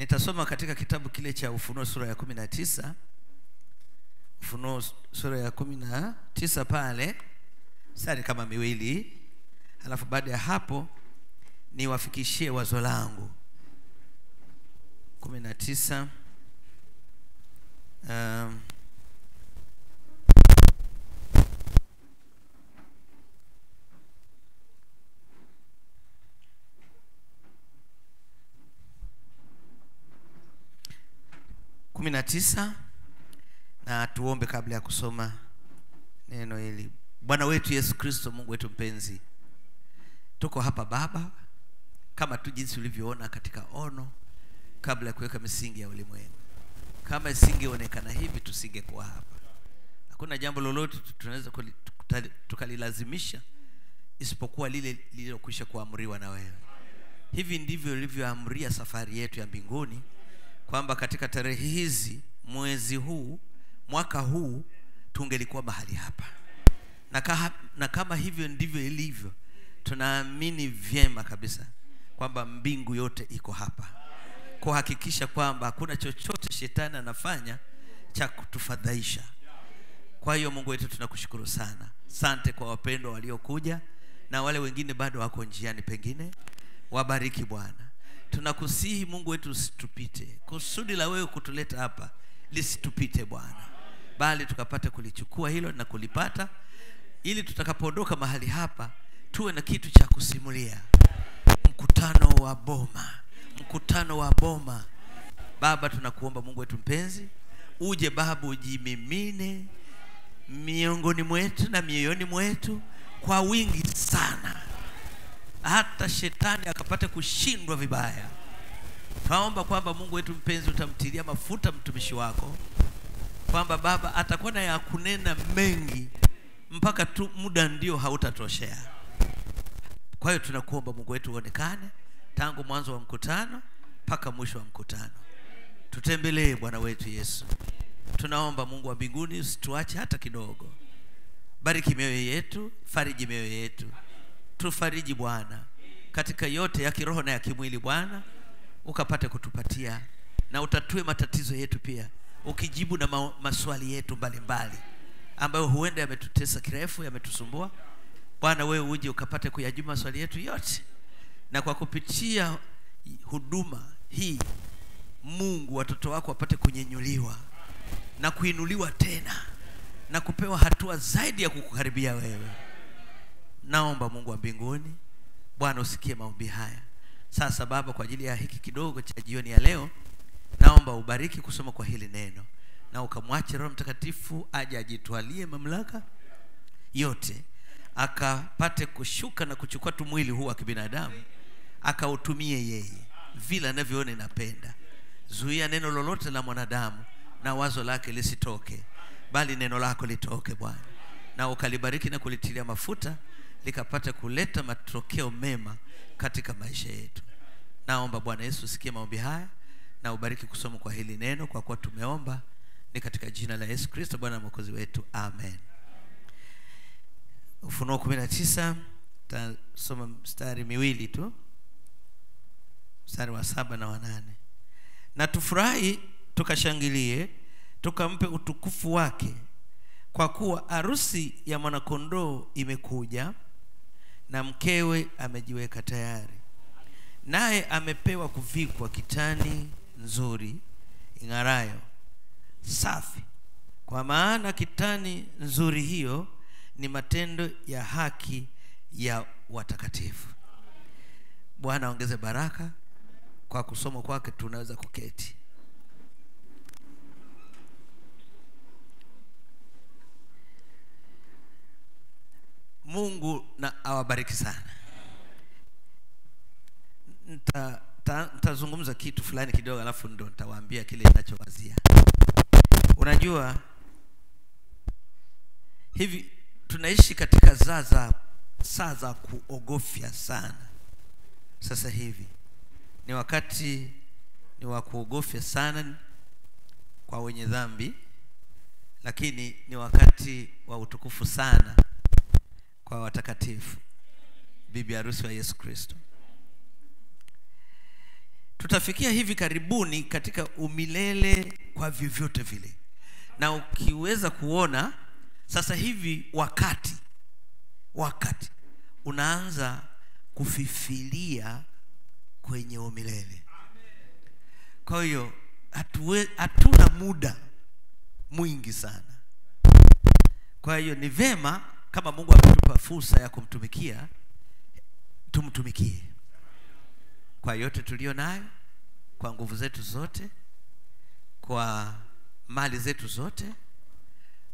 nitasoma katika kitabu kile cha ufunuo sura ya kumi na tisa. Ufunuo sura ya kumi na tisa pale. Sari kama miwili. Alafu baada ya hapo niwafikishie wazo langu. Kumi na tisa um, kumi na tisa na tuombe kabla ya kusoma neno hili. Bwana wetu yesu kristo mungu wetu mpenzi tuko hapa baba kama tu jinsi ulivyoona katika ono kabla ya kuweka misingi ya ulimwengu. Kama isingeonekana hivi tusingekuwa hapa. Hakuna jambo lolote tunaweza tukalilazimisha isipokuwa lile lililokwisha kuamriwa na wewe. Hivi ndivyo ulivyoamria safari yetu ya mbinguni kwamba katika tarehe hizi mwezi huu mwaka huu tungelikuwa mahali hapa. Na, kaha, na kama hivyo ndivyo ilivyo tunaamini vyema kabisa kwamba mbingu yote iko hapa. Kuhakikisha kwamba hakuna chochote shetani anafanya cha kutufadhaisha. Kwa hiyo mungu wetu tunakushukuru sana. Sante kwa wapendwa waliokuja na wale wengine bado wako njiani pengine. Wabariki bwana tunakusihi mungu wetu usitupite. Kusudi la wewe kutuleta hapa lisitupite bwana. Bali tukapate kulichukua hilo na kulipata ili tutakapoondoka mahali hapa tuwe na kitu cha kusimulia. Mkutano wa boma. Mkutano wa boma. Baba tunakuomba mungu wetu mpenzi uje baba ujimimine miongoni mwetu na mioyoni mwetu kwa wingi sana hata shetani akapata kushindwa vibaya. Tunaomba kwamba mungu wetu mpenzi utamtilia mafuta mtumishi wako kwamba baba atakuwa na ya kunena mengi mpaka tu muda ndio hautatoshea. Kwa hiyo tunakuomba mungu wetu uonekane tangu mwanzo wa mkutano mpaka mwisho wa mkutano. Tutembelee bwana wetu yesu. Tunaomba mungu wa mbinguni usituache hata kidogo. Bariki mioyo yetu fariji mioyo yetu tufariji bwana katika yote ya kiroho na ya kimwili bwana ukapate kutupatia na utatue matatizo yetu pia ukijibu na ma maswali yetu mbalimbali ambayo huenda yametutesa kirefu yametusumbua. Bwana wewe uje ukapate kuyajibu maswali yetu yote na kwa kupitia huduma hii mungu watoto wako wapate kunyenyuliwa na kuinuliwa tena na kupewa hatua zaidi ya kukukaribia wewe naomba mungu wa mbinguni. Bwana usikie maombi haya. Sasa baba kwa ajili ya hiki kidogo cha jioni ya leo naomba ubariki kusoma kwa hili neno na ukamwache roho mtakatifu aje ajitwalie mamlaka yote akapate kushuka na kuchukua tu mwili huu wa kibinadamu akautumie yeye vile anavyoona inapenda. Zuia neno lolote la mwanadamu na wazo lake lisitoke bali neno lako litoke bwana na ukalibariki na kulitilia mafuta likapata kuleta matokeo mema katika maisha yetu. Naomba bwana yesu usikie maombi haya na ubariki kusoma kwa hili neno kwa kuwa tumeomba. Ni katika jina la yesu kristo bwana na mwokozi wetu. Amen. Ufunuo kumi na tisa tasoma mstari miwili tu. Mstari wa saba na wanane na tufurahi tukashangilie tukampe utukufu wake kwa kuwa arusi ya mwanakondoo imekuja na mkewe amejiweka tayari. Naye amepewa kuvikwa kitani nzuri ing'arayo. Safi. Kwa maana kitani nzuri hiyo ni matendo ya haki ya watakatifu. Bwana aongeze baraka. Kwa kusoma kwake tunaweza kuketi mungu na awabariki sana. Nita- ta- nitazungumza kitu fulani kidogo alafu ndo nitawaambia kile ninachowazia. Unajua hivi tunaishi katika saa za saa za kuogofya sana. Sasa hivi ni wakati ni wa kuogofya sana kwa wenye dhambi lakini ni wakati wa utukufu sana kwa watakatifu. Bibi harusi wa yesu kristo. Tutafikia hivi karibuni katika umilele kwa vyovyote vile. Na ukiweza kuona sasa hivi wakati wakati unaanza kufifilia kwenye umilele. Kwa hiyo hatuna muda mwingi sana. Kwa hiyo ni vema kama mungu ametupa fursa ya kumtumikia tumtumikie. Kwa yote tulio nayo kwa nguvu zetu zote kwa mali zetu zote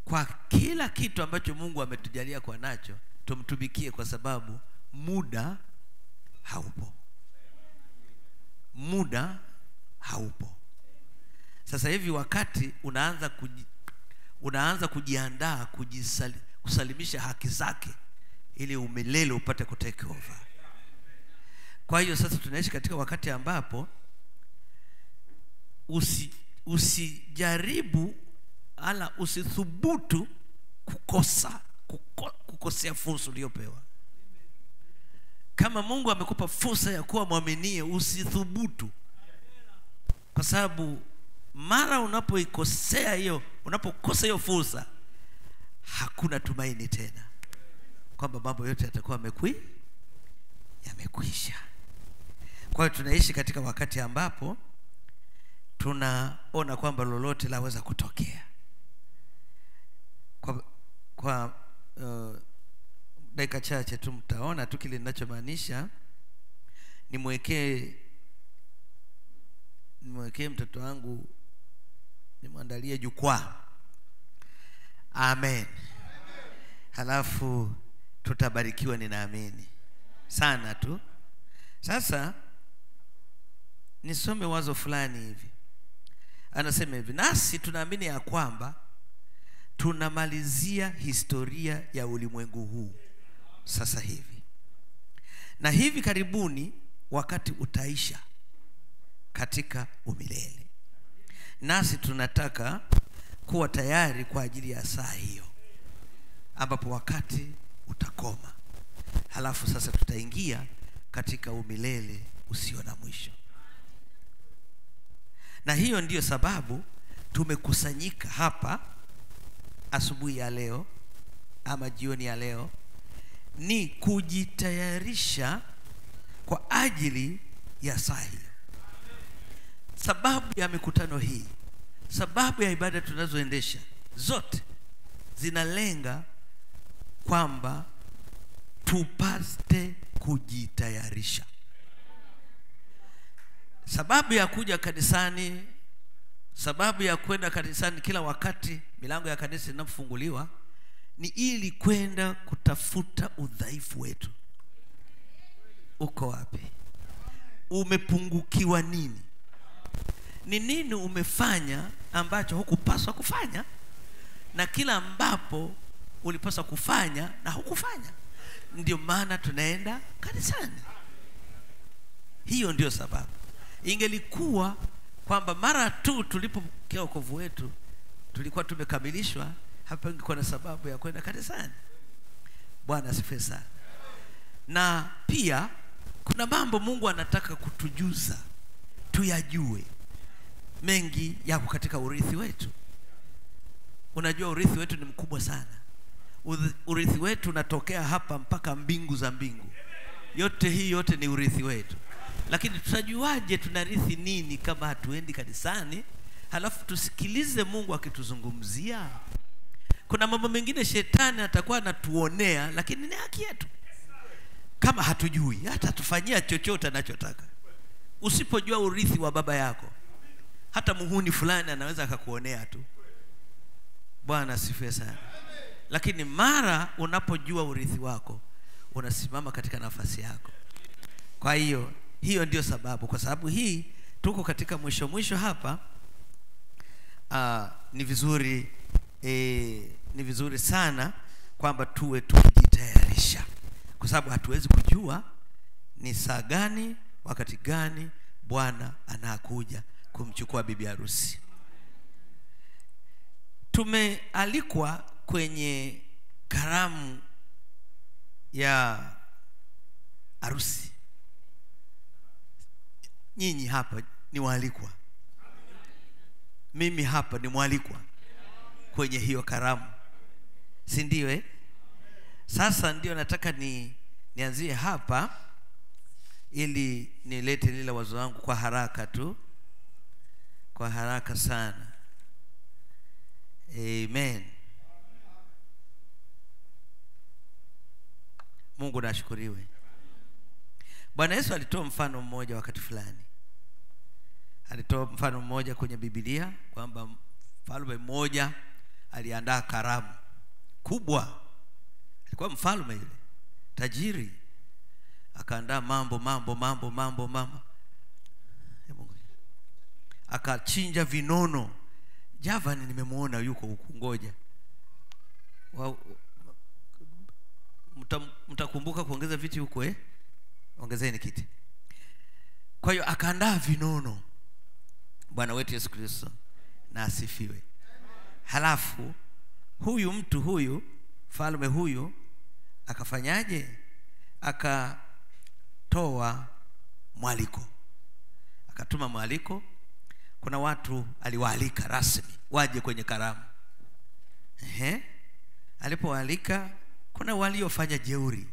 kwa kila kitu ambacho mungu ametujalia kwa nacho tumtumikie kwa sababu muda haupo. Muda haupo. Sasa hivi wakati unaanza kuji, unaanza kujiandaa kujisali, kusalimisha haki zake ili umilele upate kutake over. Kwa hiyo sasa tunaishi katika wakati ambapo usi, usijaribu ala usithubutu kukosa kuko, kukosea fursa uliyopewa. Kama mungu amekupa fursa ya kuwa mwaminie usithubutu. Kwa sababu mara unapoikosea hiyo unapokosa hiyo fursa hakuna tumaini tena kwamba mambo yote yatakuwa yamekwi yamekwisha. Kwa hiyo tunaishi katika wakati ambapo tunaona kwamba lolote laweza kutokea. Kwa, kwa uh, dakika chache tu mtaona tu kile ninachomaanisha. Nimwekee nimwekee mtoto wangu nimwandalie jukwaa amen. Halafu tutabarikiwa ninaamini. Sana tu. Sasa nisome wazo fulani hivi. Anasema hivi nasi tunaamini ya kwamba tunamalizia historia ya ulimwengu huu sasa hivi. Na hivi karibuni wakati utaisha katika umilele. Nasi tunataka kuwa tayari kwa ajili ya saa hiyo ambapo wakati utakoma. Halafu sasa tutaingia katika umilele usio na mwisho. Na hiyo ndiyo sababu tumekusanyika hapa asubuhi ya leo ama jioni ya leo ni kujitayarisha kwa ajili ya saa hiyo. Sababu ya mikutano hii sababu ya ibada tunazoendesha zote zinalenga kwamba tupate kujitayarisha. Sababu ya kuja kanisani sababu ya kwenda kanisani kila wakati milango ya kanisa inapofunguliwa ni ili kwenda kutafuta udhaifu wetu. Uko wapi? Umepungukiwa nini ni nini umefanya ambacho hukupaswa kufanya na kila ambapo ulipaswa kufanya na hukufanya. Ndio maana tunaenda kanisani. Hiyo ndio sababu. Ingelikuwa kwamba mara tu tulipokea wokovu wetu tulikuwa tumekamilishwa hapa ingekuwa na sababu ya kwenda kanisani. Bwana asifiwe sana. Na pia kuna mambo mungu anataka kutujuza tuyajue mengi yako katika urithi wetu. Unajua urithi wetu ni mkubwa sana. Urithi wetu unatokea hapa mpaka mbingu za mbingu. Yote hii yote ni urithi wetu. Lakini tutajuaje tunarithi nini kama hatuendi kanisani? Halafu tusikilize mungu akituzungumzia. Kuna mambo mengine shetani atakuwa anatuonea lakini ni haki yetu. Kama hatujui hata tufanyia chochote anachotaka. Usipojua urithi wa baba yako hata muhuni fulani anaweza akakuonea tu. Bwana asifiwe sana. Lakini mara unapojua urithi wako unasimama katika nafasi yako. Kwa hiyo hiyo ndio sababu. Kwa sababu hii tuko katika mwisho mwisho hapa. Uh, ni vizuri eh, ni vizuri sana kwamba tuwe tukijitayarisha. Kwa sababu hatuwezi kujua ni saa gani wakati gani bwana anakuja kumchukua bibi harusi. Tumealikwa kwenye karamu ya harusi. Nyinyi hapa ni waalikwa. Mimi hapa ni mwalikwa kwenye hiyo karamu. Si ndio eh? sasa ndio nataka ni nianzie hapa ili nilete lile wazo wangu kwa haraka tu kwa haraka sana. Amen. Mungu nashukuriwe. Bwana yesu alitoa mfano mmoja wakati fulani. Alitoa mfano mmoja kwenye bibilia kwamba mfalme mmoja aliandaa karamu kubwa. Alikuwa mfalme yule tajiri. Akaandaa mambo mambo mambo mambo mambo. Akachinja vinono. Javani nimemwona yuko huku ngoja. Mtakumbuka mta- mtakumbuka kuongeza viti huko eh? ongezeni kiti. Kwa hiyo akaandaa vinono. Bwana wetu yesu kristo na asifiwe. Halafu huyu mtu huyu mfalme huyu akafanyaje? Akatoa mwaliko. Akatuma mwaliko kuna watu aliwaalika rasmi waje kwenye karamu. Ehe. alipowaalika kuna waliofanya jeuri.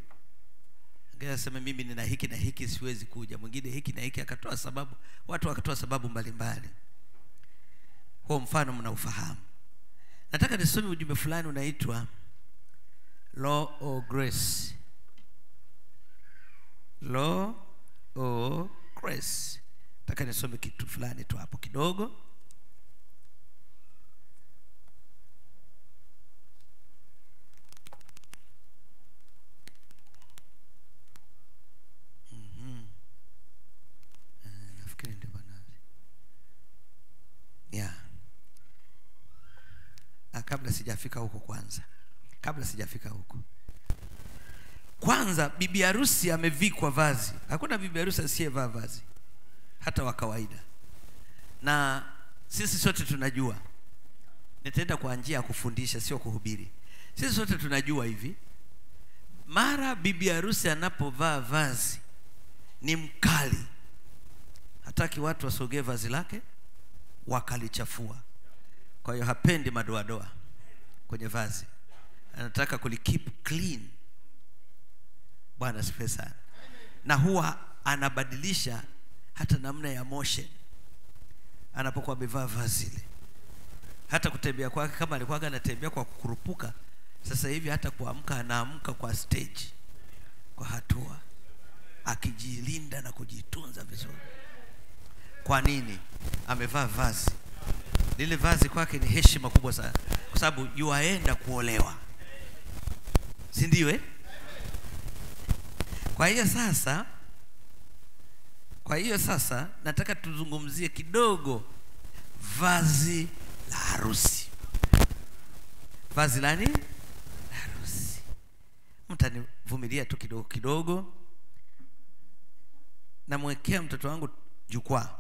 Sema mimi nina hiki na hiki siwezi kuja. Mwingine hiki na hiki akatoa sababu watu wakatoa sababu mbalimbali. Huo mfano mnaufahamu. Nataka nisome ujumbe fulani unaitwa law or grace. Law or grace nataka nisome kitu fulani tu hapo kidogo. Mhm. Eh. Ah, kabla sijafika huko kwanza. Kabla sijafika huko. Kwanza bibi harusi amevikwa vazi. Hakuna bibi harusi asiyevaa vazi hata wa kawaida. Na sisi sote tunajua nitaenda kwa njia ya kufundisha sio kuhubiri. Sisi sote tunajua hivi mara bibi harusi anapovaa vazi ni mkali. Hataki watu wasogee vazi lake wakalichafua. Kwa hiyo hapendi madoadoa kwenye vazi. Anataka kulikeep clean. Bwana asifiwe sana. Na huwa anabadilisha hata namna ya motion anapokuwa amevaa vazi ile. Hata kutembea kwake kama alikuwa anatembea kwa kukurupuka sasa hivi hata kuamka anaamka kwa stage kwa hatua akijilinda na kujitunza vizuri. Kwa nini? Amevaa vazi. Lile vazi kwake ni heshima kubwa sana kwa sababu yuaenda kuolewa. Si ndio eh? kwa hiyo sasa kwa hiyo sasa nataka tuzungumzie kidogo vazi la harusi. Vazi la nini? La harusi. Mtanivumilia tu kidogo kidogo. Namwekea mtoto wangu jukwaa.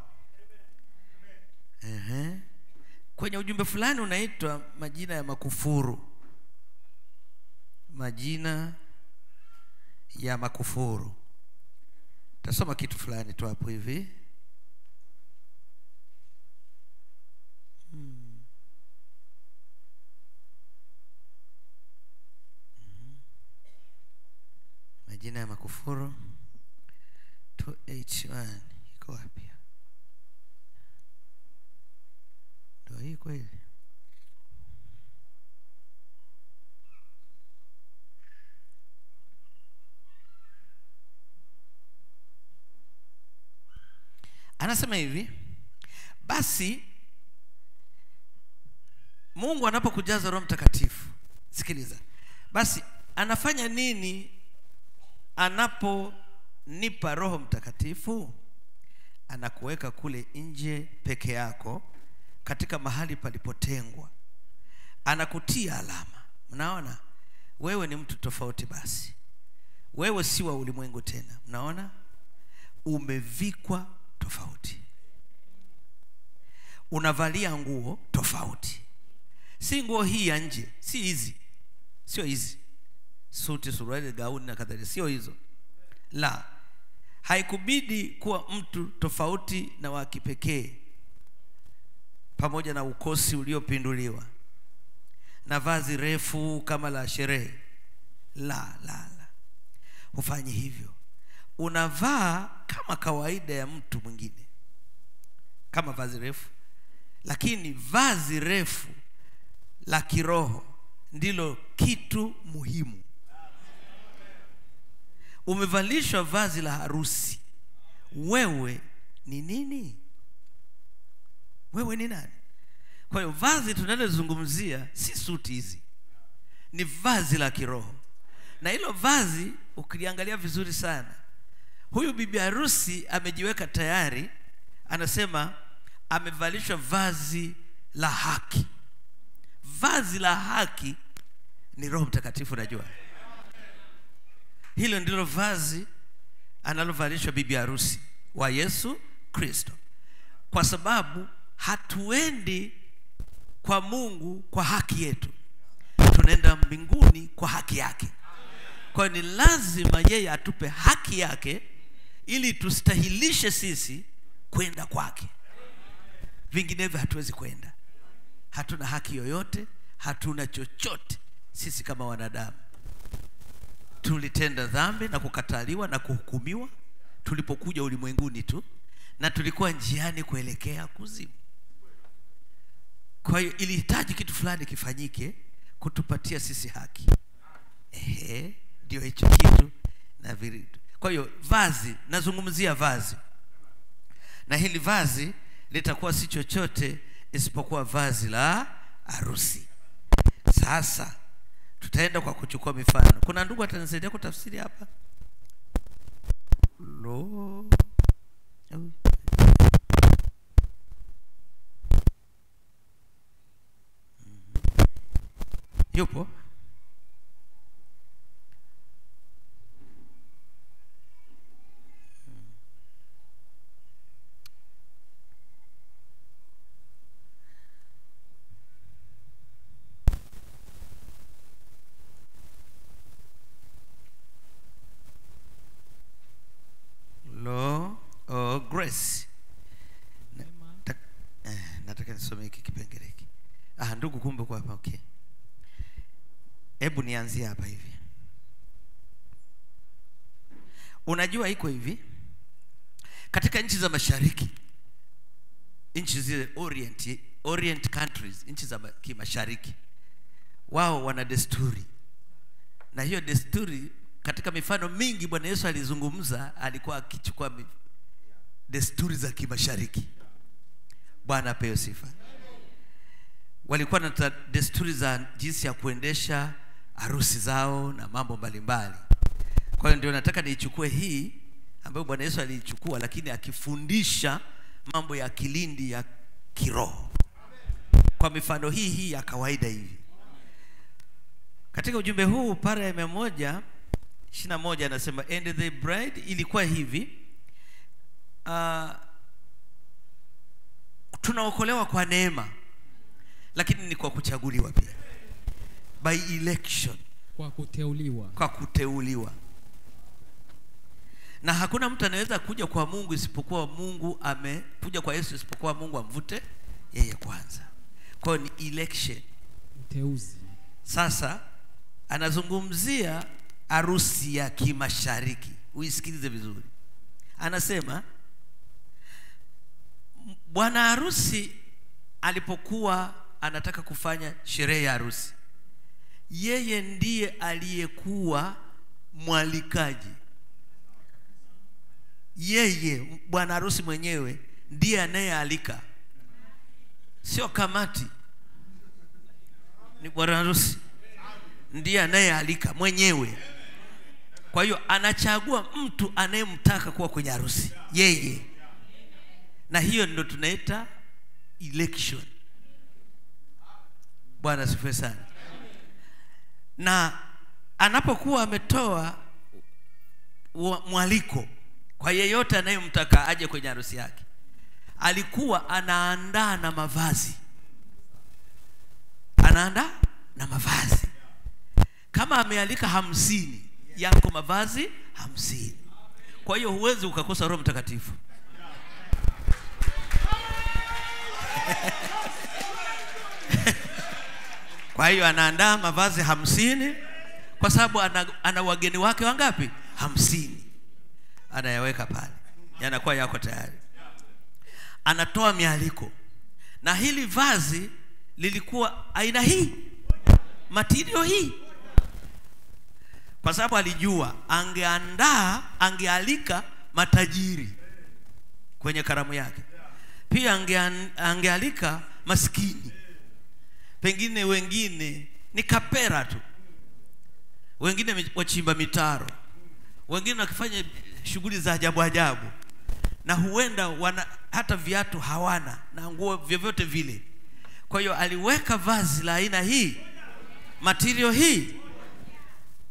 Ehe. kwenye ujumbe fulani unaitwa majina ya makufuru. Majina ya makufuru tasoma kitu fulani tu hapo hivi. Hmm. Mhm. majina ya makufuru. 281 iko wapi? Ndo hii kweli anasema hivi basi mungu anapokujaza roho mtakatifu sikiliza basi anafanya nini anaponipa roho mtakatifu? Anakuweka kule nje peke yako katika mahali palipotengwa. Anakutia alama. Mnaona? Wewe ni mtu tofauti basi. Wewe si wa ulimwengu tena. Mnaona? Umevikwa tofauti. Unavalia nguo tofauti. Si nguo hii ya nje si hizi. Sio hizi. Suti suruali gauni na kadhalika. Sio hizo. La haikubidi kuwa mtu tofauti na wa kipekee. Pamoja na ukosi uliopinduliwa. Na vazi refu kama la sherehe. La la la. Hufanyi hivyo unavaa kama kawaida ya mtu mwingine. Kama vazi refu. Lakini vazi refu la kiroho ndilo kitu muhimu. Umevalishwa vazi la harusi. Wewe ni nini? Wewe ni nani? Kwa hiyo vazi tunalozungumzia si suti hizi. Ni vazi la kiroho. Na hilo vazi ukiliangalia vizuri sana huyu bibi harusi amejiweka tayari anasema amevalishwa vazi la haki. Vazi la haki ni roho mtakatifu najua. Hilo ndilo vazi analovalishwa bibi harusi wa yesu kristo. Kwa sababu hatuendi kwa mungu kwa haki yetu. Tunaenda mbinguni kwa haki yake. Kwa hiyo ni lazima yeye atupe haki yake ili tustahilishe sisi kwenda kwake. Vinginevyo hatuwezi kwenda. Hatuna haki yoyote hatuna chochote sisi kama wanadamu. Tulitenda dhambi na kukataliwa na kuhukumiwa tulipokuja ulimwenguni tu na tulikuwa njiani kuelekea kuzimu. Kwa hiyo ilihitaji kitu fulani kifanyike kutupatia sisi haki. Ehe ndio hicho kitu na vile kwa hiyo vazi nazungumzia vazi. Na hili vazi litakuwa si chochote isipokuwa vazi la harusi. Sasa tutaenda kwa kuchukua mifano. Kuna ndugu atanisaidia kutafsiri hapa? Lo. Yupo law or grace Na- ta- eh, nataka nisome hiki kipengele hiki ah, ndugu kumbe kwa hapa okay hebu nianzie hapa hivi. Unajua iko hivi katika nchi za mashariki nchi zile orient, orient countries nchi za kimashariki wao wana desturi. Na hiyo desturi katika mifano mingi bwana yesu alizungumza alikuwa akichukua desturi za kimashariki. Bwana apewe sifa. Walikuwa na desturi za jinsi ya kuendesha harusi zao na mambo mbalimbali. Kwa hiyo ndio nataka niichukue hii ambayo bwana yesu aliichukua lakini akifundisha mambo ya kilindi ya kiroho. Kwa mifano hii hii ya kawaida hivi. Katika ujumbe huu para ya mia moja ishirini na moja anasema and the bride ilikuwa hivi uh, tunaokolewa kwa neema lakini ni kwa kuchaguliwa pia by election. kwa kuteuliwa. Kwa kuteuliwa. Na hakuna mtu anaweza kuja kwa mungu isipokuwa mungu amekuja kwa yesu isipokuwa mungu amvute yeye kwanza. Kwa hiyo ni election. Uteuzi sasa anazungumzia harusi ya kimashariki. Uisikilize vizuri. Anasema bwana harusi alipokuwa anataka kufanya sherehe ya harusi yeye ndiye aliyekuwa mwalikaji. Yeye bwana harusi mwenyewe ndiye anayealika sio kamati. Ni bwana harusi. Ndiye anayealika mwenyewe. Kwa hiyo anachagua mtu anayemtaka kuwa kwenye harusi. Yeye. Na hiyo ndo tunaita election. Bwana asifiwe sana na anapokuwa ametoa mwaliko kwa yeyote anayemtaka aje kwenye harusi yake alikuwa anaandaa na mavazi. Anaandaa na mavazi. Kama amealika hamsini yako mavazi hamsini. Kwa hiyo huwezi ukakosa roho mtakatifu kwa hiyo anaandaa mavazi hamsini. Kwa sababu ana, ana wageni wake wangapi? Hamsini. Anayaweka pale. Yanakuwa yako tayari. Anatoa mialiko. Na hili vazi lilikuwa aina hii. Matirio hii. Kwa sababu alijua angeandaa angealika matajiri kwenye karamu yake. Pia angealika maskini pengine wengine ni kapera tu. Wengine wachimba mitaro. Wengine wakifanya shughuli za ajabu ajabu. Na huenda wana hata viatu hawana na nguo vyovyote vile. Kwa hiyo aliweka vazi la aina hii matirio hii.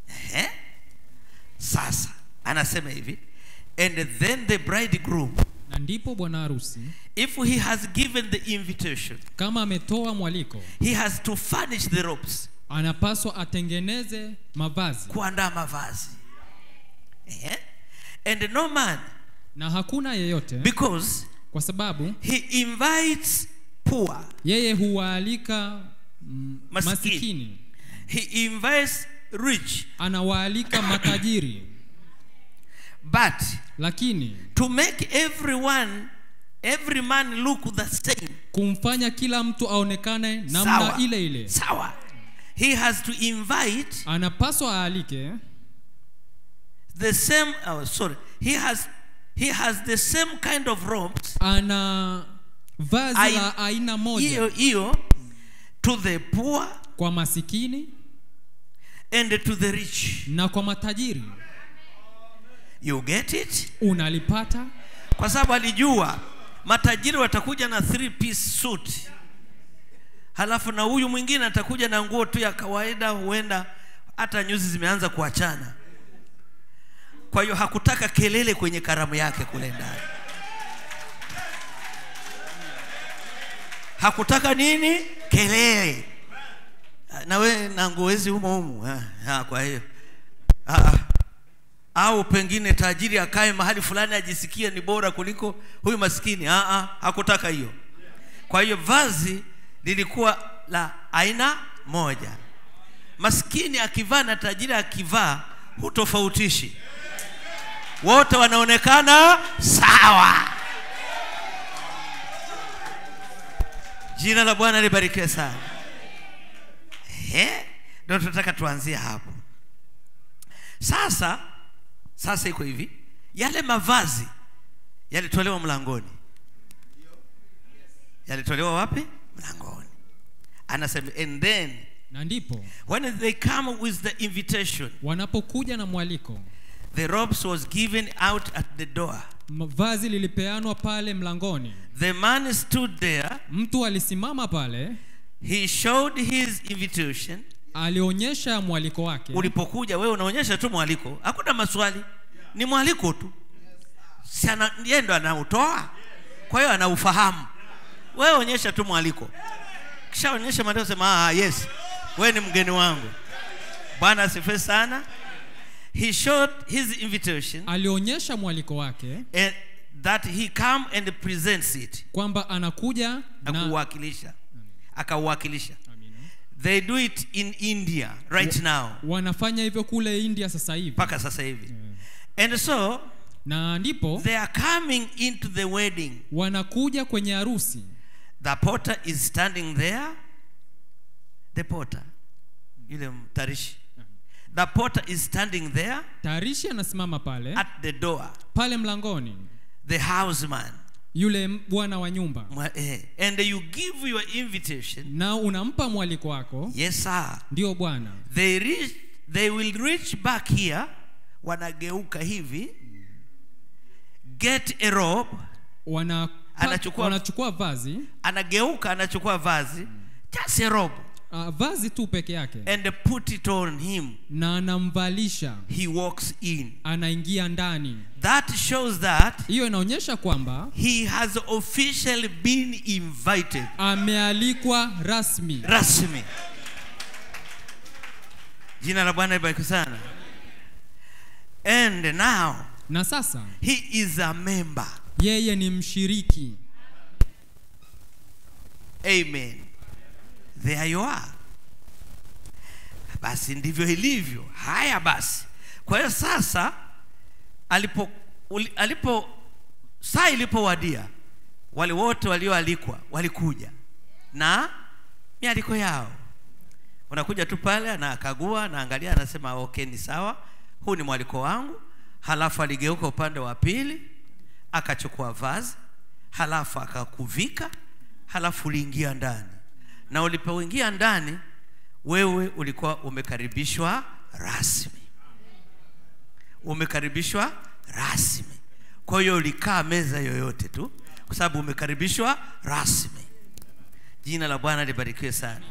Ehe. sasa anasema hivi. And then the bridegroom na ndipo bwana harusi if he has given the invitation kama ametoa mwaliko he has to furnish the ropes. anapaswa atengeneze mavazi. Kuandaa mavazi. Yeah. and no man na hakuna yeyote because kwa sababu he invites poor yeye huwaalika mm, Maskini. masikini. He invites rich anawaalika matajiri but lakini to make everyone every man look the same. kumfanya kila mtu aonekane namna sawa. ile ile. Sawa. He has to invite anapaswa aalike the same oh, sorry. He has he has the same kind of robes. ana vazi la aina moja hiyo hiyo to the poor kwa masikini and to the rich. na kwa matajiri you get it? Unalipata. Kwa sababu alijua matajiri watakuja na three piece suit. Halafu na huyu mwingine atakuja na nguo tu ya kawaida huenda hata nyuzi zimeanza kuachana. Kwa hiyo hakutaka kelele kwenye karamu yake kule ndani. Hakutaka nini? Kelele. Na we na nguo hizi humo humo. Ah, ah, kwa hiyo. Ah, ah au pengine tajiri akae mahali fulani ajisikie ni bora kuliko huyu maskini. Ah, ah, hakutaka hiyo. Kwa hiyo vazi lilikuwa la aina moja. Maskini akivaa na tajiri akivaa hutofautishi wote wanaonekana sawa. Jina la bwana libarikiwe sana. Ndio tunataka tuanzie hapo. Sasa sasa iko hivi. Yale mavazi yalitolewa mlangoni? Yalitolewa wapi? Mlangoni. Anasema and then na ndipo when they come with the invitation wanapokuja na mwaliko the robes was given out at the door. vazi lilipeanwa pale mlangoni. The man stood there. Mtu alisimama pale. He showed his invitation alionyesha mwaliko wake. Ulipokuja wewe unaonyesha tu mwaliko. Hakuna maswali. Ni mwaliko tu. Si ana- yeye ndo anautoa? Kwa hiyo anaufahamu. Wewe onyesha tu mwaliko. Kisha onyesha mwaliko sema ah, yes. Wewe ni mgeni wangu. Bwana asifiwe sana. He showed his invitation. Alionyesha mwaliko wake and that he come and presents it. kwamba anakuja na kuwakilisha akauwakilisha. They do it in india right now. wanafanya hivyo kule india sasa hivi. Mpaka sasa hivi. And so na ndipo they are coming into the wedding. wanakuja kwenye harusi. The potter is standing there. The potter yule mtarishi. The potter is standing there tarishi anasimama pale. at the door. Pale mlangoni. The houseman yule bwana wa nyumba. Mwa- eh, and you give your invitation. Na unampa mwaliko wako. Yes sir. Ndio bwana. They reach they will reach back here wanageuka hivi get a robe wana Anachukua- vazi. anageuka anachukua vazi just a robe uh, vazi tu peke yake. and put it on him. Na anamvalisha. He walks in. Anaingia ndani. That shows that hiyo inaonyesha kwamba he has officially been invited. amealikwa rasmi. Rasmi. Jina la bwana ibariki sana. And now na sasa he is a member. yeye ni mshiriki. Amen there you are. Basi ndivyo ilivyo. Haya basi. Kwa hiyo sasa alipo uli- alipo saa ilipowadia wale wote walioalikwa walikuja na mialiko yao. Unakuja tu pale anakagua anaangalia anasema okay ni sawa. Huu ni mwaliko wangu. Halafu aligeuka upande wa pili akachukua vazi halafu akakuvika halafu uliingia ndani na ulipoingia ndani wewe ulikuwa umekaribishwa rasmi. Umekaribishwa rasmi. Kwa hiyo ulikaa meza yoyote tu kwa sababu umekaribishwa rasmi. Jina la bwana libarikiwe sana.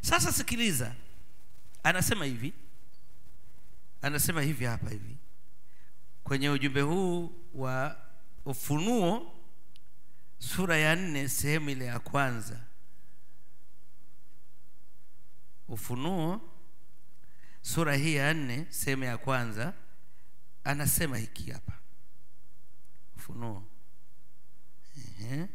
Sasa sikiliza anasema hivi anasema hivi hapa hivi. Kwenye ujumbe huu wa ufunuo sura ya nne sehemu ile ya kwanza. Ufunuo sura hii ya nne sehemu ya kwanza anasema hiki hapa. Ufunuo. Ehe.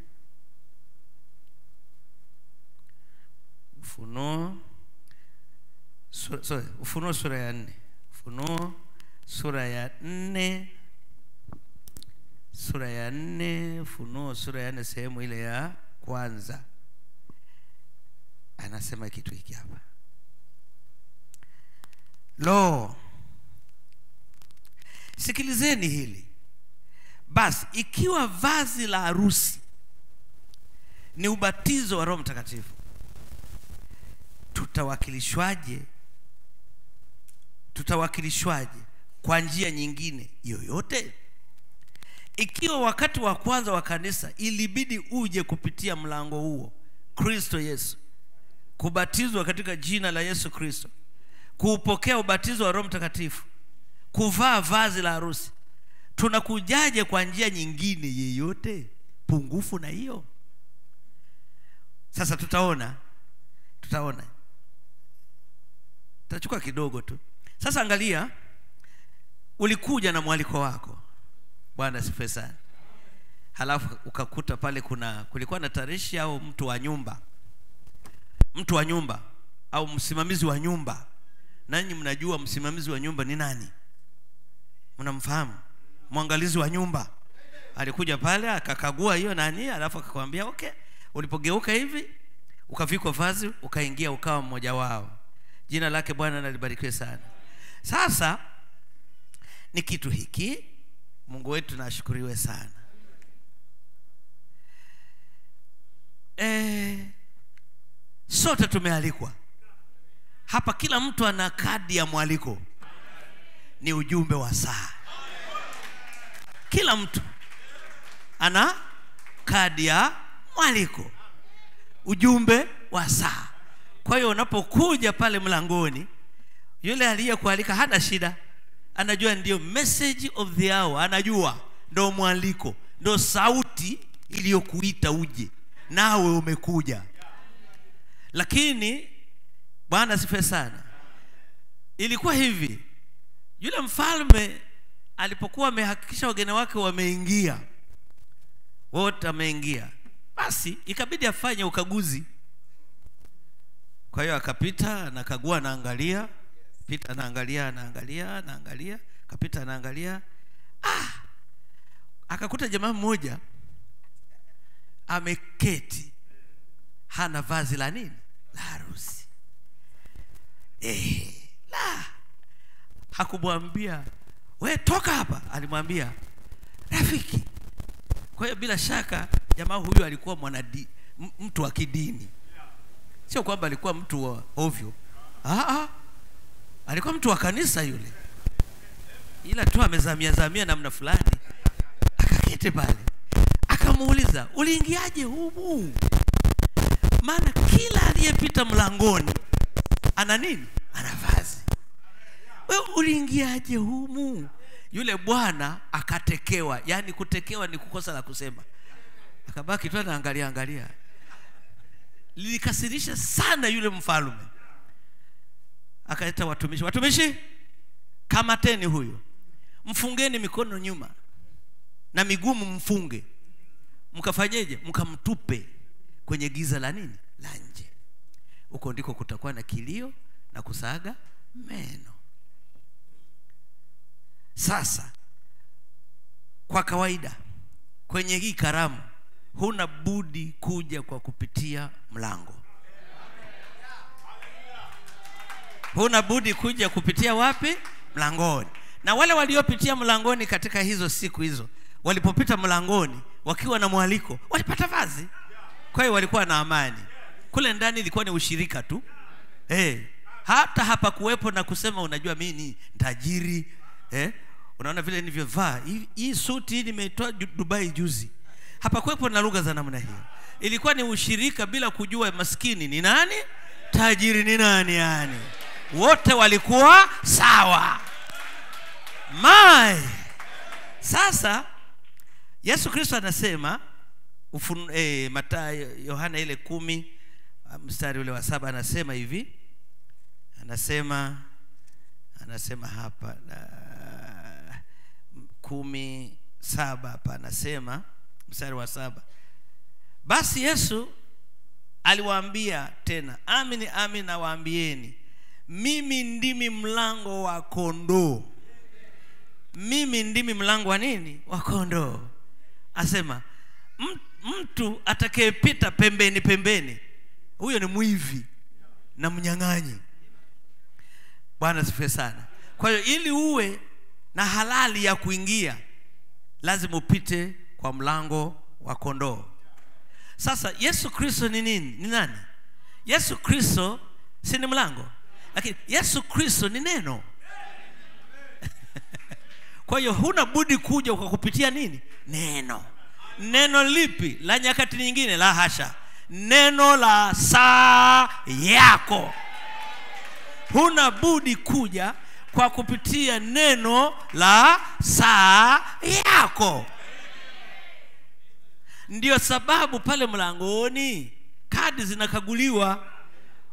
ufunuo sura, sorry, ufunuo sura ya nne. Ufunuo sura ya nne sura ya nne Funuo sura ya nne sehemu ile ya kwanza. Anasema kitu hiki hapa. Lo sikilizeni hili. Basi ikiwa vazi la harusi ni ubatizo wa roho mtakatifu tutawakilishwaje? Tutawakilishwaje kwa njia nyingine yoyote ikiwa wakati wa kwanza wa kanisa ilibidi uje kupitia mlango huo kristo yesu kubatizwa katika jina la yesu kristo kuupokea ubatizo wa roho mtakatifu kuvaa vazi la harusi. Tunakujaje kwa njia nyingine yeyote? Pungufu na hiyo. Sasa tutaona tutaona. Tutachukua kidogo tu. Sasa angalia ulikuja na mwaliko wako bwana sife sana. Halafu ukakuta pale kuna kulikuwa na tarishi au mtu wa nyumba. Mtu wa nyumba au msimamizi wa nyumba. Nanyi mnajua msimamizi wa nyumba ni nani? Mnamfahamu? Mwangalizi wa nyumba. Alikuja pale akakagua hiyo nani alafu akakwambia okay ulipogeuka hivi ukavikwa vazi ukaingia ukawa mmoja wao. Jina lake bwana nalibarikiwe sana. Sasa ni kitu hiki mungu wetu naashukuriwe sana. E, sote tumealikwa. Hapa kila mtu ana kadi ya mwaliko. Ni ujumbe wa saa. Kila mtu ana kadi ya mwaliko. Ujumbe wa saa. Kwa hiyo unapokuja pale mlangoni yule aliyekualika hana shida anajua ndio message of the hour. Anajua ndo mwaliko ndo sauti iliyokuita uje. Nawe umekuja. Lakini bwana sife sana. Ilikuwa hivi. Yule mfalme alipokuwa amehakikisha wageni wake wameingia wote wameingia basi ikabidi afanye ukaguzi. Kwa hiyo akapita anakagua anaangalia pita anaangalia anaangalia anaangalia. Kapita anaangalia. Ah, akakuta jamaa mmoja ameketi. Hana vazi la nini? La harusi. Eh, la. Hakumwambia we toka hapa alimwambia rafiki. Kwa hiyo bila shaka jamaa huyu alikuwa mwanadi mtu wa kidini. Sio kwamba alikuwa mtu wa ovyo. Aa, alikuwa mtu wa kanisa yule. Ila tu amezamia zamia namna fulani. Akaketi pale. Akamuuliza uliingiaje humu? Maana kila aliyepita mlangoni ana nini? Ana vazi. We uliingiaje humu? Yule bwana akatekewa. Yaani kutekewa ni kukosa la kusema. Akabaki tu anaangalia angalia. Lilikasirisha sana yule mfalme akaita watumishi. Watumishi kamateni huyo. Mfungeni mikono nyuma na miguu mfunge mkafanyeje? Mkamtupe kwenye giza la nini? La nje. Huko ndiko kutakuwa na kilio na kusaga meno. Sasa kwa kawaida kwenye hii karamu huna budi kuja kwa kupitia mlango huna budi kuja kupitia wapi? Mlangoni. Na wale waliopitia mlangoni katika hizo siku hizo walipopita mlangoni wakiwa na mwaliko walipata vazi. Kwa hiyo walikuwa na amani. Kule ndani ilikuwa ni ushirika tu. Hey, hata hapakuwepo na kusema unajua mimi ni tajiri. Eh? unaona vile nilivyovaa. Hii, suti nimeitoa dubai juzi. Hapakuwepo na lugha za namna hiyo. Ilikuwa ni ushirika bila kujua maskini ni nani tajiri ni nani yani wote walikuwa sawa. Mai sasa yesu kristo anasema ufun, eh, matayo yohana ile kumi ah, mstari ule wa saba anasema hivi anasema anasema hapa na, kumi saba hapa anasema mstari wa saba basi yesu aliwaambia tena amini amini nawaambieni mimi ndimi mlango wa kondoo. Mimi ndimi mlango wa nini? Wa kondoo. Asema mtu atakayepita pembeni pembeni huyo ni mwivi na mnyang'anyi. Bwana sifue sana. Kwa hiyo ili uwe na halali ya kuingia lazima upite kwa mlango wa kondoo. Sasa yesu kristo ni nini? Ni nani? Yesu kristo si ni mlango lakini yesu kristo ni neno. Kwa hiyo huna budi kuja kwa kupitia nini? Neno. Neno lipi? La nyakati nyingine? La hasha. Neno la saa yako. Huna budi kuja kwa kupitia neno la saa yako. Ndio sababu pale mlangoni kadi zinakaguliwa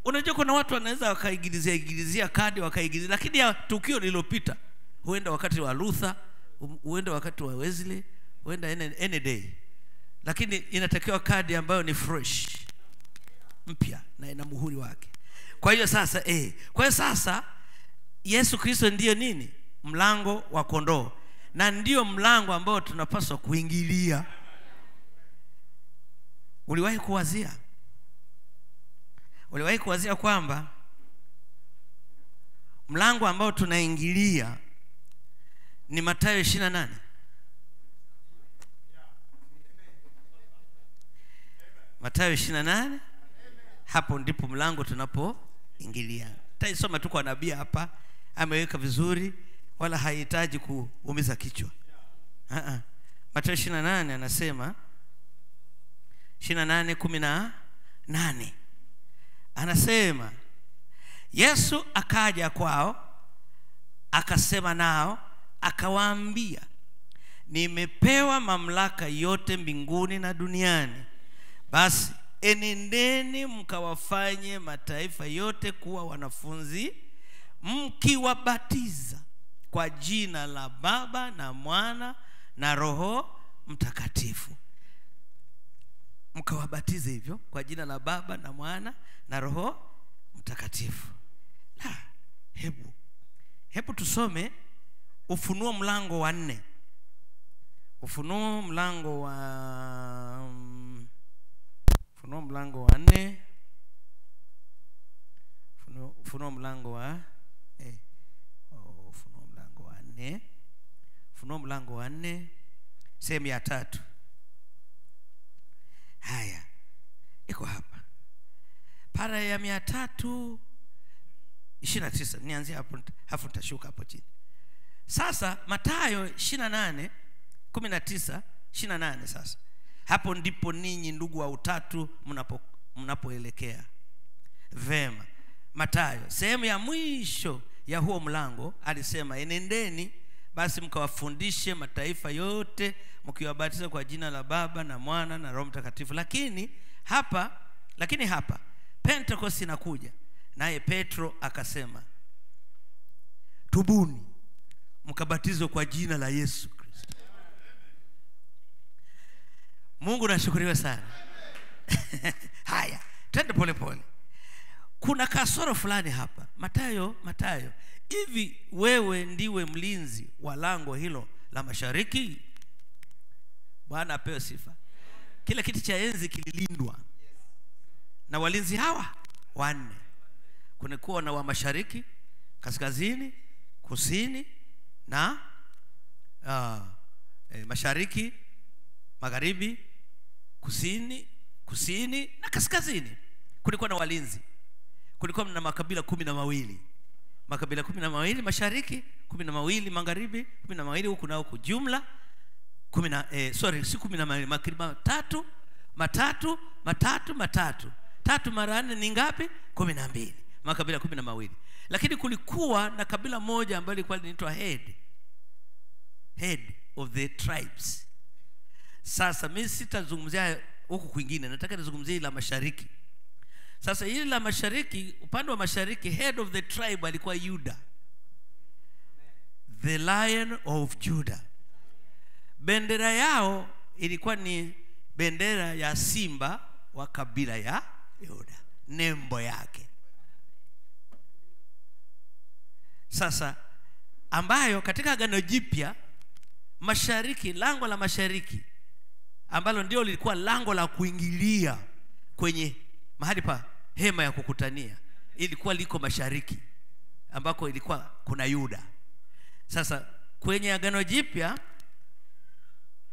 unajua kuna watu wanaweza wakaigilizia igilizia kadi wakaigilizia lakini ya tukio lililopita huenda wakati wa luther huenda wakati wa wesley huenda any day. Lakini inatakiwa kadi ambayo ni fresh mpya na ina muhuri wake. Kwa hiyo sasa eh, kwa hiyo sasa yesu kristo ndiyo nini? Mlango wa kondoo. Na ndiyo mlango ambao tunapaswa kuingilia. Uliwahi kuwazia uliwahi kuwazia kwamba mlango ambao tunaingilia ni Mathayo ishirini na nane? Matayo ishirini na nane? Hapo ndipo mlango tunapoingilia. Taisoma tu kwa nabii hapa ameweka vizuri wala hahitaji kuumiza kichwa. Uh-uh. matayo ishiri na nane anasema ishiri na nane kumi na nane anasema yesu akaja kwao akasema nao akawaambia nimepewa mamlaka yote mbinguni na duniani. Basi enendeni mkawafanye mataifa yote kuwa wanafunzi mkiwabatiza kwa jina la baba na mwana na roho mtakatifu mkawabatize hivyo kwa jina la baba na mwana na roho mtakatifu. La hebu hebu tusome ufunuo mlango wa nne. Ufunuo mlango wa ufunuo mlango wa nne. Ufunuo, ufunuo mlango wa eh, oh, ufunuo mlango wa nne. Ufunuo mlango wa nne sehemu ya tatu haya iko hapa. Para ya mia tatu ishiri na tisa nianzia hapo hafu nitashuka hapo chini. Sasa matayo ishiri na nane kumi na tisa ishiri na nane sasa. Hapo ndipo ninyi ndugu wa utatu mnapo mnapoelekea. Vema. Matayo sehemu ya mwisho ya huo mlango alisema enendeni basi mkawafundishe mataifa yote mkiwabatiza kwa jina la baba na mwana na roho mtakatifu. Lakini hapa lakini hapa pentekost inakuja. Naye petro akasema tubuni mkabatizwe kwa jina la yesu kristo. Mungu nashukuriwe sana. Haya twende polepole kuna kasoro fulani hapa. Matayo matayo hivi wewe ndiwe mlinzi wa lango hilo la mashariki? Bwana apewe sifa. Kila kiti cha enzi kililindwa. Na walinzi hawa wanne. Kunakuwa na wa mashariki kaskazini kusini na uh, eh, mashariki magharibi kusini kusini na kaskazini. Kulikuwa na walinzi. Kulikuwa na makabila kumi na mawili makabila kumi na mawili mashariki kumi na mawili magharibi kumi na mawili huku na huku. Jumla kumi na eh, sorry si kumi na mawili makabila matatu matatu matatu matatu. Tatu mara nne ni ngapi? kumi na mbili. Makabila kumi na mawili. Lakini kulikuwa na kabila moja ambayo ilikuwa linaitwa head. Head of the tribes. Sasa mi sitazungumzia huku kwingine nataka nizungumzie la mashariki sasa hili la mashariki upande wa mashariki head of the tribe alikuwa yuda. The lion of judah. Bendera yao ilikuwa ni bendera ya simba wa kabila ya yuda. Nembo yake. Sasa ambayo katika agano jipya mashariki lango la mashariki ambalo ndio lilikuwa lango la kuingilia kwenye mahali pa hema ya kukutania. Ilikuwa liko mashariki ambako ilikuwa kuna yuda. Sasa kwenye agano jipya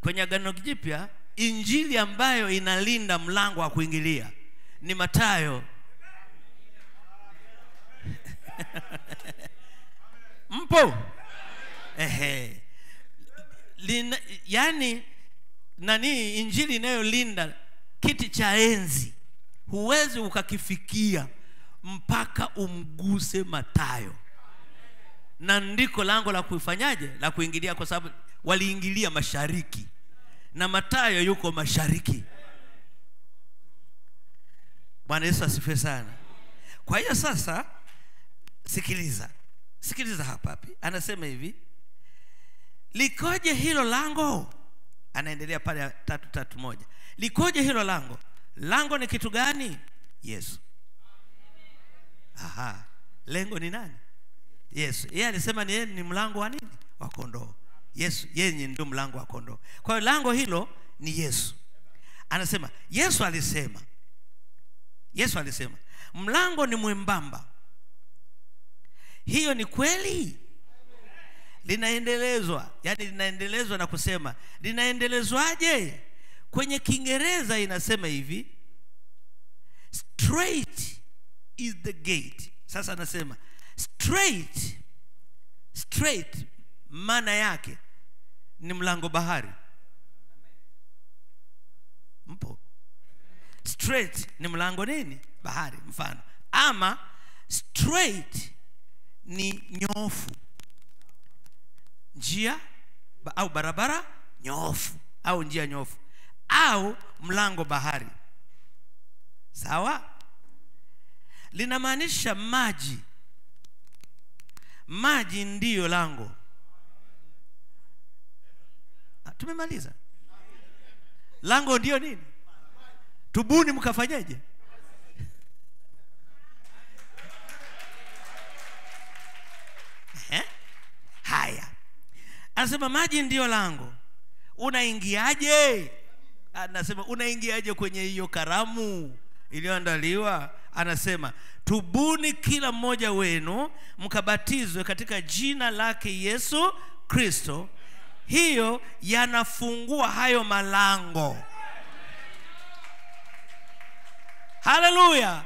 kwenye agano jipya injili ambayo inalinda mlango wa kuingilia ni matayo mpo? Ehe. Lina, yani nani injili inayolinda kiti cha enzi huwezi ukakifikia mpaka umguse matayo na ndiko lango la kuifanyaje? La kuingilia kwa sababu waliingilia mashariki. Na matayo yuko mashariki. Bwana yesu asifiwe sana. Kwa hiyo sasa sikiliza. Sikiliza hapa hapi. Anasema hivi likoje hilo lango? Anaendelea pale tatu tatu moja. Likoje hilo lango lango ni kitu gani? Yesu. Aha. Lengo ni nani? Yesu. Yeye alisema ni ni mlango wa nini? Wa kondoo. Yesu. Yeye ndio mlango wa kondoo. Kwa hiyo lango hilo ni yesu. Anasema yesu alisema. Yesu alisema mlango ni mwembamba. Hiyo ni kweli? Linaendelezwa. Yaani linaendelezwa na kusema. Linaendelezwaje kwenye kiingereza inasema hivi straight is the gate. Sasa anasema straight straight maana yake ni mlango bahari. Mpo? Straight ni mlango nini? Bahari mfano. Ama straight ni nyofu. Njia ba, au barabara nyofu. Au njia nyofu au mlango bahari. Sawa? Linamaanisha maji. Maji ndiyo lango. Ah, tumemaliza. Lango ndiyo nini? Tubuni mkafanyeje? Eh? haya. Anasema maji ndiyo lango. Unaingiaje anasema unaingiaje kwenye hiyo karamu iliyoandaliwa? Anasema tubuni kila mmoja wenu mkabatizwe katika jina lake yesu kristo. Hiyo yanafungua hayo malango. Haleluya!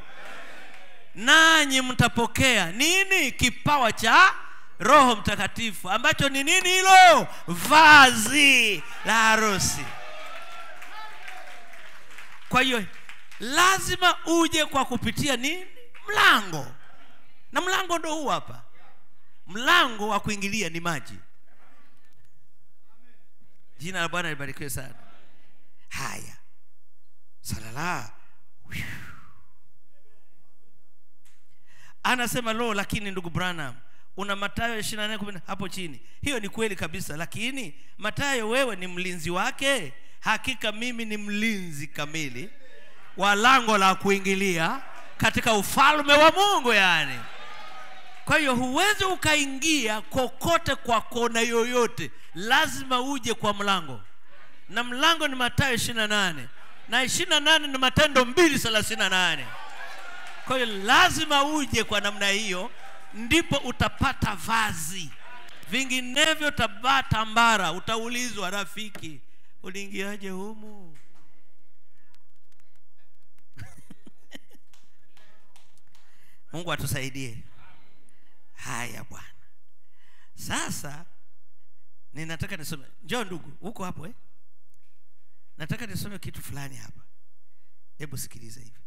Nanyi mtapokea nini? Kipawa cha roho mtakatifu ambacho ni nini hilo? Vazi la harusi kwa hiyo lazima uje kwa kupitia ni mlango. Na mlango ndo huu hapa. Mlango wa kuingilia ni maji. Jina la bwana libarikiwe sana. Haya. Salala anasema lo lakini ndugu branham una matayo 24 kumi na- hapo chini. Hiyo ni kweli kabisa lakini matayo wewe ni mlinzi wake hakika mimi ni mlinzi kamili wa lango la kuingilia katika ufalme wa mungu yani kwa hiyo huwezi ukaingia kokote kwa kona yoyote. Lazima uje kwa mlango. Na mlango ni matayo 28 na 28 ni matendo 238 kwa hiyo lazima uje kwa namna hiyo ndipo utapata vazi. Vinginevyo utabaa tambara utaulizwa rafiki uliingiaje humu? Mungu atusaidie. Haya bwana. Sasa ninataka nisome. Njoo ndugu huko hapo eh? nataka nisome kitu fulani hapa. Hebu sikiliza hivi.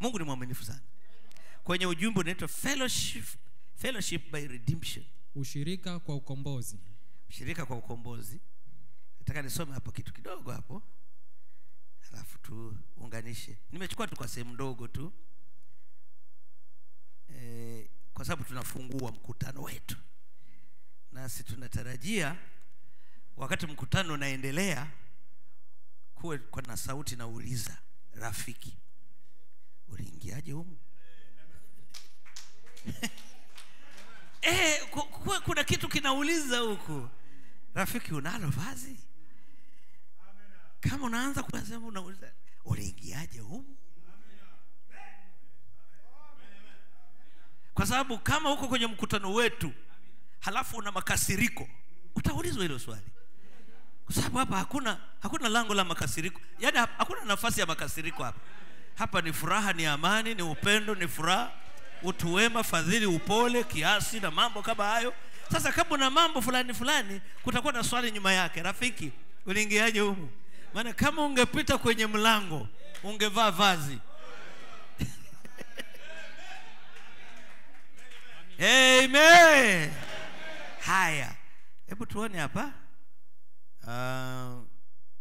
Mungu ni mwaminifu sana. Kwenye ujumbe unaitwa fellowship, fellowship by redemption. Ushirika kwa ukombozi. Ushirika kwa ukombozi nataka nisome hapo kitu kidogo hapo. Alafu tuunganishe nimechukua tu kwa sehemu ndogo tu. E, kwa sababu tunafungua mkutano wetu. Nasi tunatarajia wakati mkutano unaendelea kuwe na sauti nauliza rafiki uliingiaje humu? Ku- kuna kitu kinauliza huku. Rafiki unalo vazi kama unaanza kusema unauliza uliingiaje humu? Kwa sababu kama huko kwenye mkutano wetu halafu una makasiriko utaulizwa hilo swali. Kwa sababu hapa hakuna hakuna lango la makasiriko. Yaani hakuna nafasi ya makasiriko hapa. Hapa ni furaha ni amani ni upendo ni furaha. Utu wema fadhili upole kiasi na mambo kama hayo. Sasa kama una mambo fulani fulani kutakuwa na swali nyuma yake. Rafiki uliingiaje humu maana kama ungepita kwenye mlango ungevaa vazi. Amen. Haya. Hebu tuone hapa. Uh,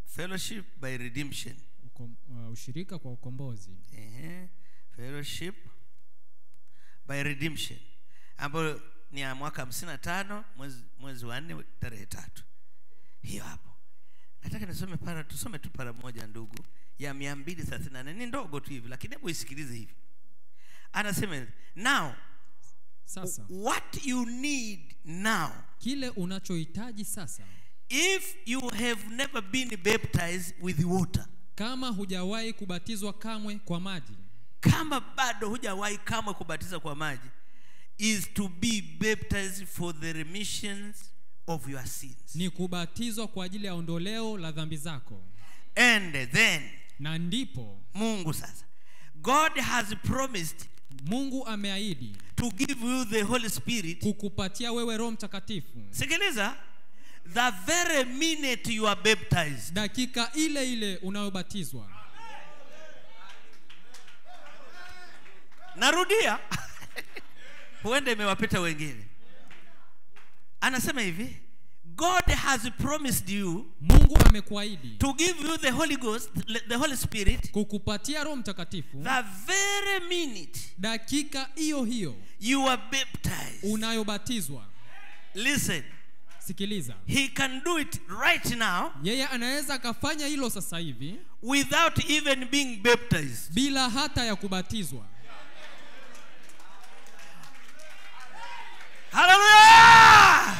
fellowship by redemption. Ukom, uh, ushirika kwa ukombozi. Ehe, fellowship by redemption. Ambayo ni ya mwaka hamsini na tano mwezi, mwezi wa nne tarehe tatu. Hiyo hapo nataka nisome para tusome tu para moja ndugu ya mia mbili thelathini na nne. Ni ndogo tu hivi lakini hebu isikilize hivi. Anasema now sasa. what you need now kile unachohitaji sasa. if you have never been baptized with water kama hujawahi kubatizwa kamwe kwa maji. kama bado hujawahi kamwe kubatizwa kwa maji is to be baptized for the remissions of your sins. Ni kubatizwa kwa ajili ya ondoleo la dhambi zako. And then na ndipo mungu sasa god has promised mungu ameahidi to give you the holy spirit. kukupatia wewe roho mtakatifu. Sikiliza the very minute you are baptized. Dakika ile ile unayobatizwa. Narudia. Huenda imewapita wengine anasema hivi god has promised you mungu amekuahidi to give you the holy ghost the holy spirit kukupatia roho mtakatifu the very minute dakika hiyo hiyo you are baptized. unayobatizwa. Listen. Sikiliza. He can do it right now yeye anaweza akafanya hilo sasa hivi without even being baptized. bila hata ya kubatizwa haleluya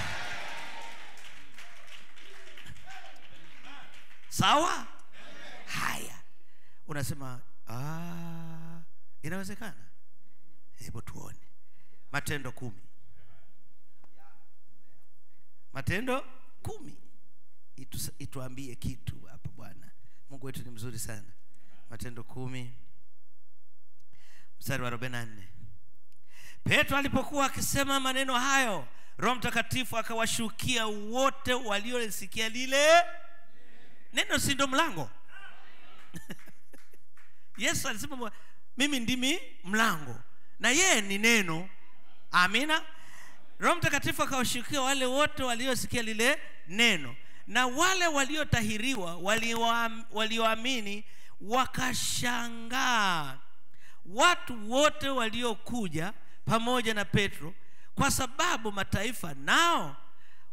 sawa? Haya. Unasema "Ah, inawezekana? Hebu tuone. Matendo kumi. Matendo kumi. Itu, ituambie kitu hapa bwana. Mungu wetu ni mzuri sana. Matendo kumi. Mstari wa 44 petro alipokuwa akisema maneno hayo roho mtakatifu akawashukia wote waliolisikia lile neno si ndo mlango? Yesu alisema mimi ndimi mlango na yeye ni neno. Amina. Roho mtakatifu akawashukia wale wote waliosikia lile neno. Na wale waliotahiriwa walioamini wakashangaa. Watu wote waliokuja pamoja na petro kwa sababu mataifa nao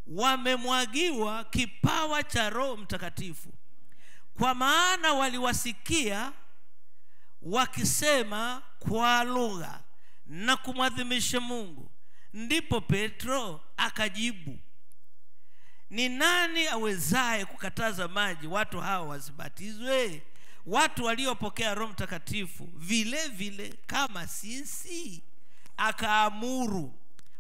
wamemwagiwa kipawa cha roho mtakatifu. Kwa maana waliwasikia wakisema kwa lugha na kumwadhimisha mungu. Ndipo petro akajibu ni nani awezaye kukataza maji watu hawa wasibatizwe watu waliopokea roho mtakatifu vile vile kama sisi akaamuru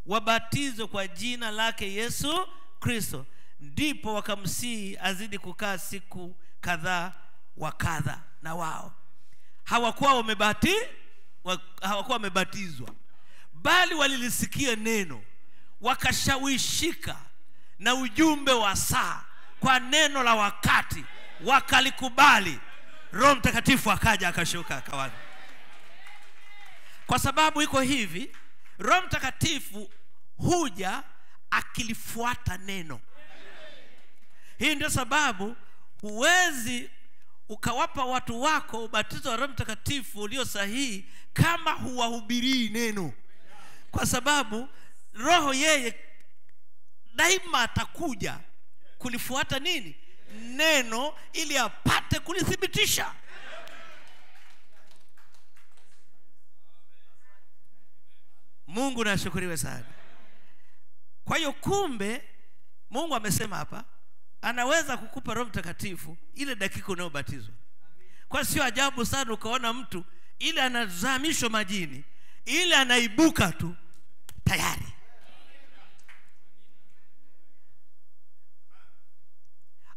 wabatizwe kwa jina lake yesu kristo. Ndipo wakamsihi azidi kukaa siku kadhaa wa kadha na wao. Hawakuwa wamebati hawakuwa wamebatizwa bali walilisikia neno wakashawishika na ujumbe wa saa kwa neno la wakati wakalikubali. Roho mtakatifu akaja akashuka akawa kwa sababu iko hivi roho mtakatifu huja akilifuata neno. Hii ndio sababu huwezi ukawapa watu wako ubatizo wa roho mtakatifu ulio sahihi kama huwahubirii neno. Kwa sababu roho yeye daima atakuja kulifuata nini? Neno ili apate kulithibitisha mungu nashukuriwe sana. Kwa hiyo kumbe mungu amesema hapa anaweza kukupa roho mtakatifu ile dakika unayobatizwa. Kwa sio ajabu sana ukaona mtu ile anazamishwa majini ile anaibuka tu tayari.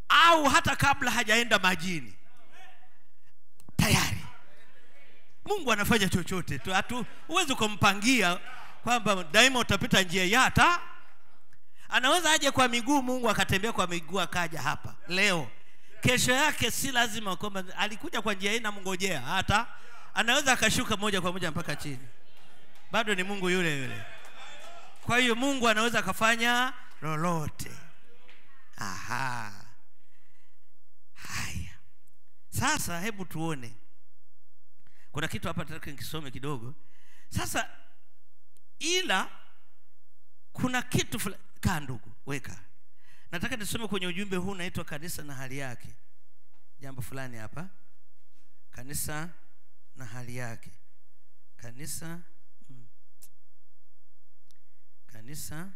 Au hata kabla hajaenda majini tayari. Mungu anafanya chochote tu hatu huwezi ukampangia kwamba daima utapita njia ya hata anaweza aje kwa miguu mungu akatembea kwa miguu akaja hapa. Leo kesho yake si lazima kwamba alikuja kwa njia hii namngojea hata anaweza akashuka moja kwa moja mpaka chini. Bado ni mungu yule yule. Kwa hiyo mungu anaweza akafanya lolote. Aha. Haya. Sasa hebu tuone. Kuna kitu hapa nataka nikisome kidogo. Sasa ila kuna kitu fulani kaa ndugu weka. Nataka nisome kwenye ujumbe huu unaitwa kanisa na hali yake. Jambo fulani hapa. Kanisa na hali yake. Kanisa mm. kanisa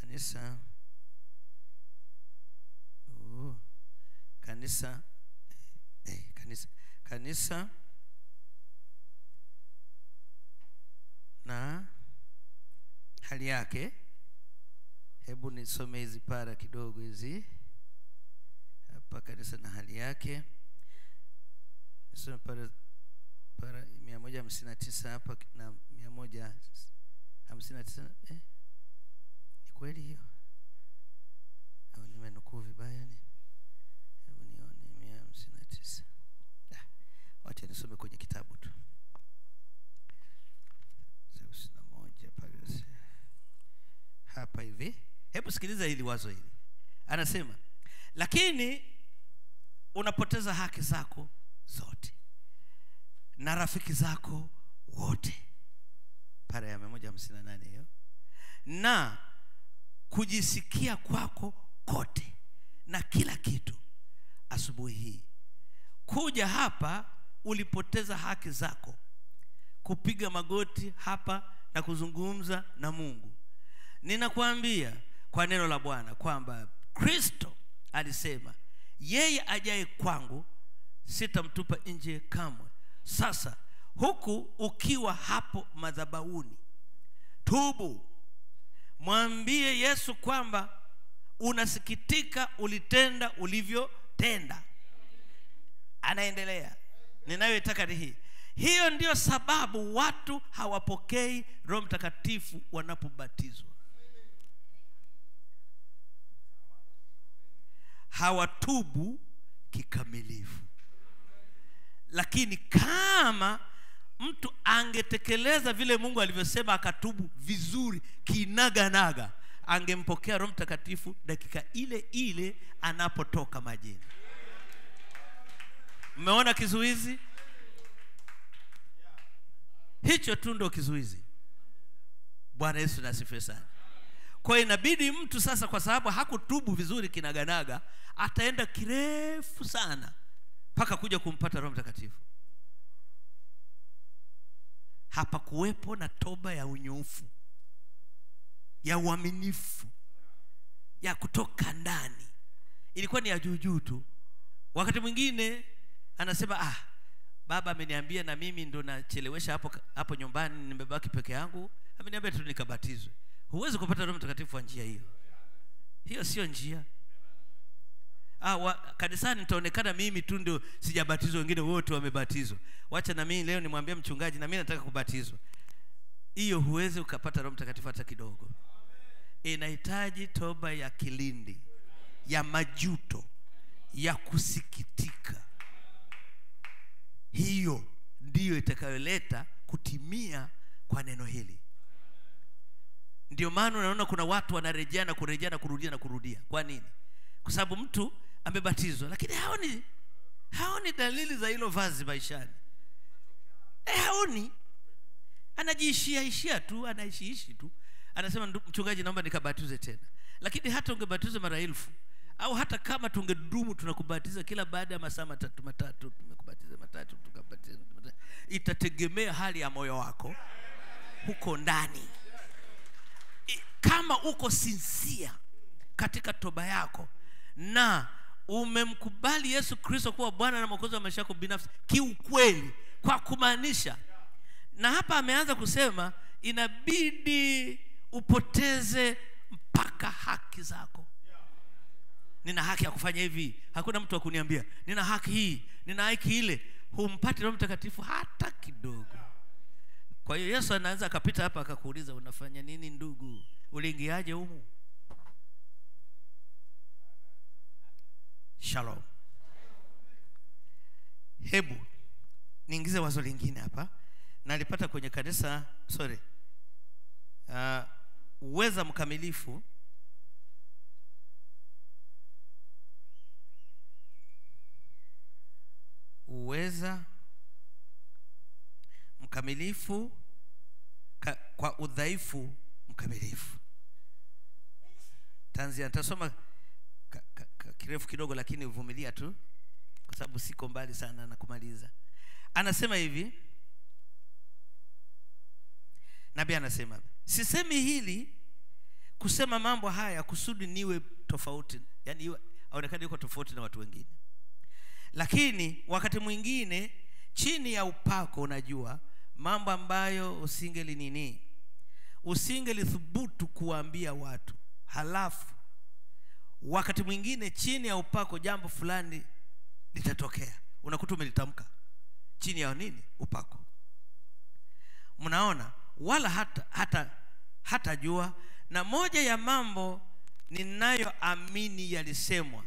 kanisa. Uh, kanisa eh, eh, kanisa. Kanisa na hali yake. Hebu nisome hizi para kidogo hizi hapa kanisa na hali yake. Nisome para para mia moja hamsini na tisa hapa na mia moja hamsini na tisa eh? ni kweli hiyo? Au nimenukuu vibaya ni? Hebu nione mia hamsini na tisa. Ah, wacha nisome kwenye kitabu tu hamsini na moja pale hapa hivi hebu sikiliza hili wazo hili. Anasema lakini unapoteza haki zako zote na rafiki zako wote. Para ya mia moja hamsini na nane hiyo. Na kujisikia kwako kote na kila kitu asubuhi hii. Kuja hapa ulipoteza haki zako kupiga magoti hapa na kuzungumza na mungu. Ninakwambia kwa neno la bwana kwamba kristo alisema yeye ajaye kwangu sitamtupa nje kamwe. Sasa huku ukiwa hapo madhabauni tubu. Mwambie yesu kwamba unasikitika ulitenda ulivyotenda. Anaendelea. Ninayoitaka ni hii. Hiyo ndiyo sababu watu hawapokei roho mtakatifu wanapobatizwa hawatubu kikamilifu. Lakini kama mtu angetekeleza vile mungu alivyosema akatubu vizuri kinaganaga angempokea roho mtakatifu dakika ile ile anapotoka majini. Mmeona kizuizi? Hicho tu ndo kizuizi. Bwana yesu nasifiwe sana kwa inabidi mtu sasa kwa sababu hakutubu vizuri kinaganaga ataenda kirefu sana mpaka kuja kumpata roho mtakatifu. Hapakuwepo na toba ya unyoofu ya uaminifu ya kutoka ndani. Ilikuwa ni ya juujuu tu. Wakati mwingine anasema ah baba ameniambia na mimi ndo nachelewesha hapo hapo nyumbani nimebaki peke yangu ameniambia tu nikabatizwe huwezi kupata roho mtakatifu kwa njia hiyo. Hiyo sio njia. Ah, wa, kanisani nitaonekana mimi tu ndio sijabatizwa wengine wote wamebatizwa. Wacha na mimi leo nimwambie mchungaji na mimi nataka kubatizwa. Hiyo huwezi ukapata roho mtakatifu hata kidogo. Inahitaji toba ya kilindi ya majuto ya kusikitika. Hiyo ndiyo itakayoleta kutimia kwa neno hili ndio maana unaona kuna watu wanarejea na kurejea na kurudia na kurudia. Kwa nini? Kwa sababu mtu amebatizwa lakini haoni haoni dalili za hilo vazi maishani. E, haoni. Anajiishia ishia tu anaishiishi tu. Anasema mchungaji naomba nikabatize tena. Lakini hata ungebatiza mara elfu au hata kama tungedumu tunakubatiza kila baada ya masaa matatu matatu tumekubatiza matatu tukabatiza itategemea hali ya moyo wako huko ndani kama uko sinsia katika toba yako na umemkubali yesu kristo kuwa bwana na mwokozi wa maisha yako binafsi kiukweli kwa kumaanisha. Na hapa ameanza kusema inabidi upoteze mpaka haki zako. Nina haki ya kufanya hivi. Hakuna mtu wa kuniambia nina haki hii nina haki ile. Humpati roho mtakatifu hata kidogo. Kwa hiyo yesu anaweza akapita hapa akakuuliza unafanya nini ndugu uliingiaje humu? Shalom. Hebu niingize wazo lingine hapa. Nalipata kwenye kanisa sorry. Uh, uweza mkamilifu. Uweza mkamilifu ka, kwa udhaifu mkamilifu tanzia nitasoma kirefu kidogo lakini uvumilia tu kwa sababu siko mbali sana na kumaliza. Anasema hivi nabii anasema sisemi hili kusema mambo haya kusudi niwe tofauti yani aonekane yuko tofauti na watu wengine. Lakini wakati mwingine chini ya upako unajua mambo ambayo usingeli nini usingelithubutu kuwaambia watu. Halafu wakati mwingine chini ya upako jambo fulani litatokea. Unakuta umelitamka. Chini ya nini? Upako. Mnaona? Wala hata hata hata jua na moja ya mambo ninayoamini yalisemwa.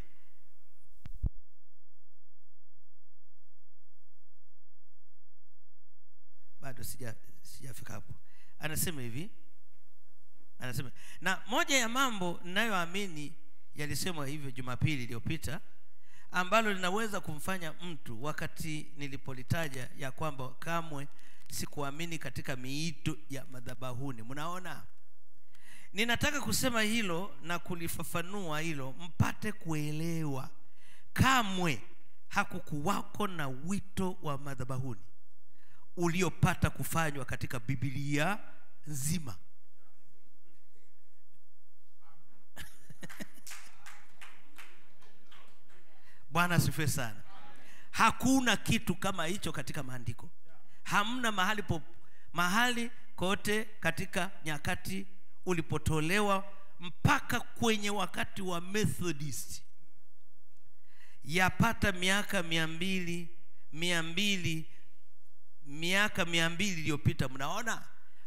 Bado sija sijafika hapo anasema hivi. Anasema na moja ya mambo ninayoamini yalisemwa hivyo jumapili iliyopita ambalo linaweza kumfanya mtu wakati nilipolitaja ya kwamba kamwe sikuamini katika miito ya madhabahuni. Mnaona? Ninataka kusema hilo na kulifafanua hilo mpate kuelewa. Kamwe hakukuwako na wito wa madhabahuni uliopata kufanywa katika biblia nzima. Bwana asifiwe sana. Hakuna kitu kama hicho katika maandiko. Hamna mahali po, mahali kote katika nyakati ulipotolewa mpaka kwenye wakati wa methodist. Yapata miaka mia mbili mia mbili miaka mia mbili iliyopita mnaona?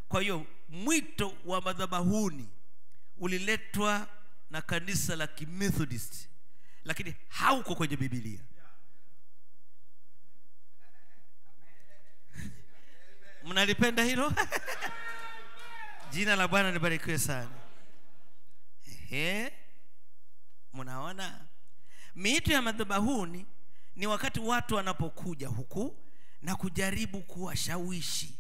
Kwa hiyo mwito wa madhabahuni uliletwa na kanisa la kimethodist lakini hauko kwenye bibilia mnalipenda hilo? Jina la bwana libarikiwe sana. Ehe. mnaona? Miito ya madhabahuni ni wakati watu wanapokuja huku na kujaribu kuwashawishi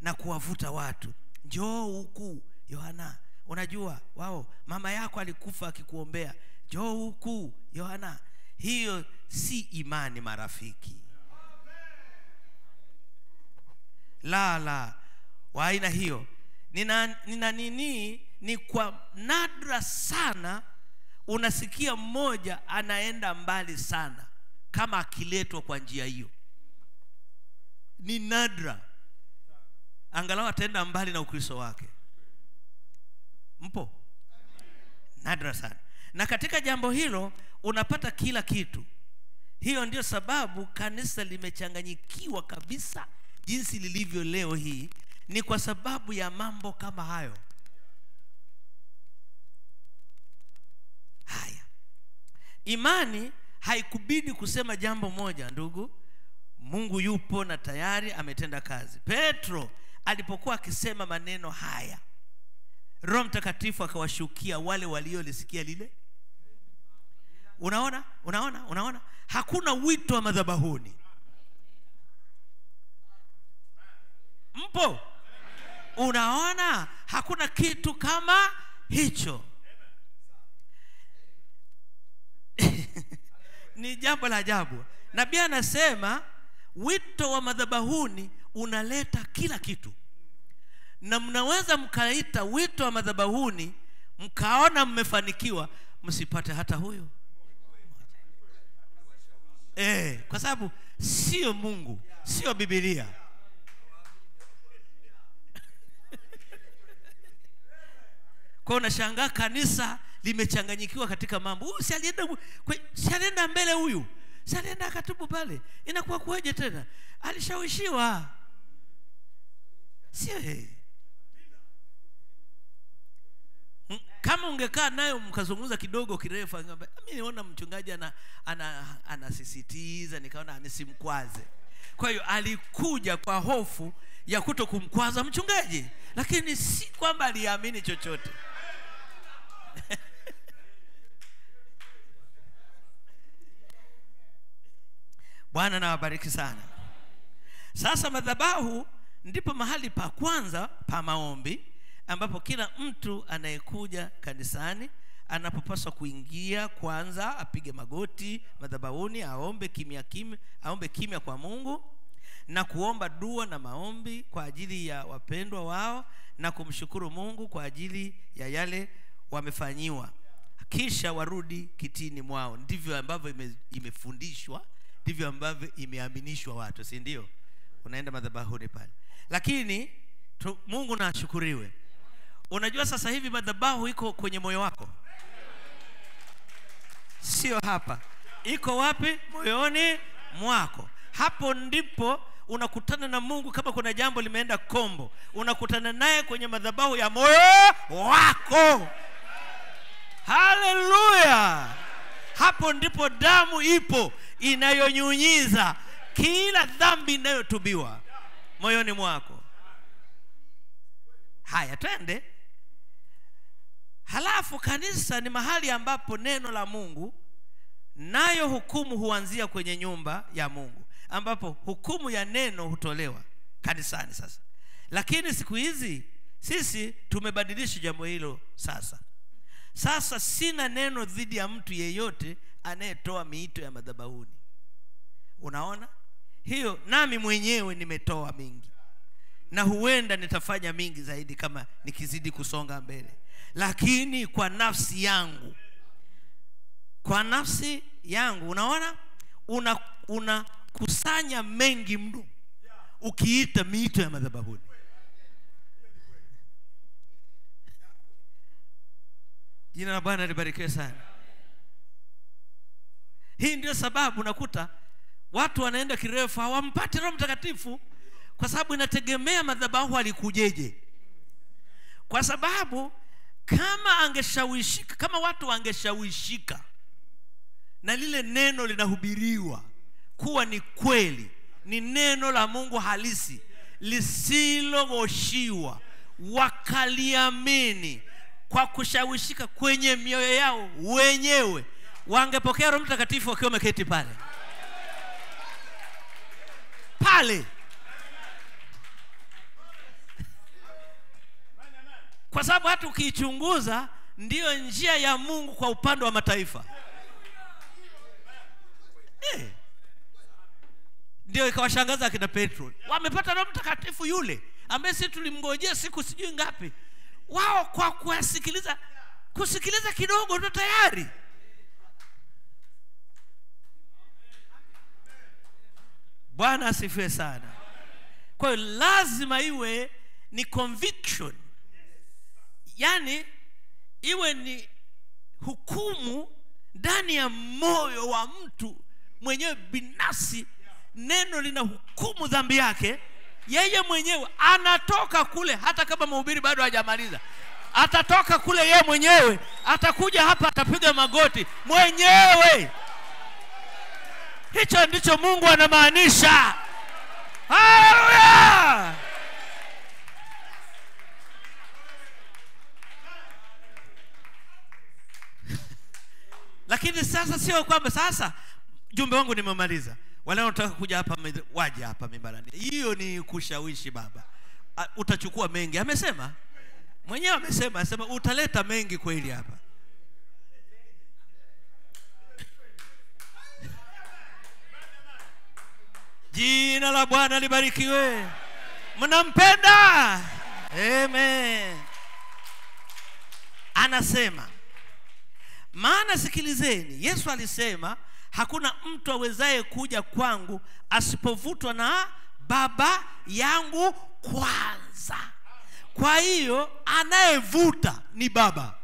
na kuwavuta watu. Njoo huku yohana. Unajua wao mama yako alikufa akikuombea. Njoo huku yohana. Hiyo si imani marafiki. La la. Wa aina hiyo. Nina, nina nini? Ni kwa nadra sana unasikia mmoja anaenda mbali sana kama akiletwa kwa njia hiyo ni nadra. Angalau ataenda mbali na ukristo wake. Mpo? Nadra sana. Na katika jambo hilo unapata kila kitu. Hiyo ndio sababu kanisa limechanganyikiwa kabisa jinsi lilivyo leo hii. Ni kwa sababu ya mambo kama hayo. Haya. Imani haikubidi kusema jambo moja ndugu mungu yupo na tayari ametenda kazi. Petro alipokuwa akisema maneno haya roho mtakatifu akawashukia wale waliolisikia lile. Unaona? Unaona? Unaona? Hakuna wito wa madhabahuni. Mpo? Unaona? Hakuna kitu kama hicho. Ni jambo la ajabu. Nabii anasema wito wa madhabahuni unaleta kila kitu. Na mnaweza mkaita wito wa madhabahuni mkaona mmefanikiwa msipate hata huyo. E, kwa sababu sio mungu sio bibilia kwa unashangaa kanisa limechanganyikiwa katika mambo. Huyu si alienda mbele huyu si alienda akatubu pale inakuwa kuwaje tena? Alishawishiwa. Sio kama ungekaa nayo mkazungumza kidogo kirefu angeambia, mi niona mchungaji ana, ana, anasisitiza nikaona nisimkwaze kwa hiyo alikuja kwa hofu ya kuto kumkwaza mchungaji lakini si kwamba aliamini chochote bwana nawabariki sana. Sasa madhabahu ndipo mahali pa kwanza pa maombi ambapo kila mtu anayekuja kanisani anapopaswa kuingia kwanza apige magoti madhabahuni aombe kimya kimya aombe kimya kwa mungu na kuomba dua na maombi kwa ajili ya wapendwa wao na kumshukuru mungu kwa ajili ya yale wamefanyiwa. Kisha warudi kitini mwao. Ndivyo ambavyo ime, imefundishwa ndivyo ambavyo imeaminishwa watu si ndio? Unaenda madhabahuni pale. Lakini tu, mungu naashukuriwe unajua sasa hivi madhabahu iko kwenye moyo wako? Sio hapa. Iko wapi? Moyoni mwako. Hapo ndipo unakutana na mungu kama kuna jambo limeenda kombo. Unakutana naye kwenye madhabahu ya moyo wako. Haleluya hapo ndipo damu ipo inayonyunyiza kila dhambi inayotubiwa moyoni mwako. Haya twende. Halafu kanisa ni mahali ambapo neno la mungu nayo hukumu huanzia kwenye nyumba ya mungu ambapo hukumu ya neno hutolewa kanisani sasa. Lakini siku hizi sisi tumebadilisha jambo hilo sasa sasa sina neno dhidi ya mtu yeyote anayetoa miito ya madhabahuni. Unaona? Hiyo nami mwenyewe nimetoa mingi. Na huenda nitafanya mingi zaidi kama nikizidi kusonga mbele. Lakini kwa nafsi yangu kwa nafsi yangu unaona? Una kusanya mengi mno ukiita miito ya madhabahuni jina la bwana libarikiwe sana. Hii ndio sababu nakuta watu wanaenda kirefu hawampati roho mtakatifu kwa sababu inategemea madhabahu alikujeje. Kwa sababu kama angeshawishika kama watu wangeshawishika na lile neno linahubiriwa kuwa ni kweli ni neno la mungu halisi lisilogoshiwa wakaliamini kwa kushawishika kwenye mioyo yao wenyewe. Wangepokea roho mtakatifu wakiwa wameketi pale. Pale. Kwa sababu hata ukiichunguza ndiyo njia ya mungu kwa upande wa mataifa. Eh. ndio ikawashangaza akina petro. Wamepata roho mtakatifu yule ambaye sisi tulimngojea siku sijui ngapi wao kwa kuwasikiliza kusikiliza kidogo ndo tayari. Bwana asifiwe sana. Kwa hiyo lazima iwe ni conviction. Yaani iwe ni hukumu ndani ya moyo wa mtu mwenyewe binafsi neno lina hukumu dhambi yake yeye mwenyewe anatoka kule hata kama mhubiri bado hajamaliza atatoka kule yeye mwenyewe atakuja hapa atapiga magoti mwenyewe. Hicho ndicho mungu anamaanisha. Haleluya! Lakini sasa sio kwamba sasa jumbe wangu nimemaliza wanaotaka kuja hapa waje hapa mimbarani hiyo ni kushawishi baba. Utachukua mengi. Amesema. Mwenyewe amesema asema utaleta mengi kweli hapa. Jina la bwana libarikiwe. Mnampenda? Amen. Anasema maana sikilizeni yesu alisema hakuna mtu awezaye kuja kwangu asipovutwa na baba yangu kwanza. Kwa hiyo anayevuta ni baba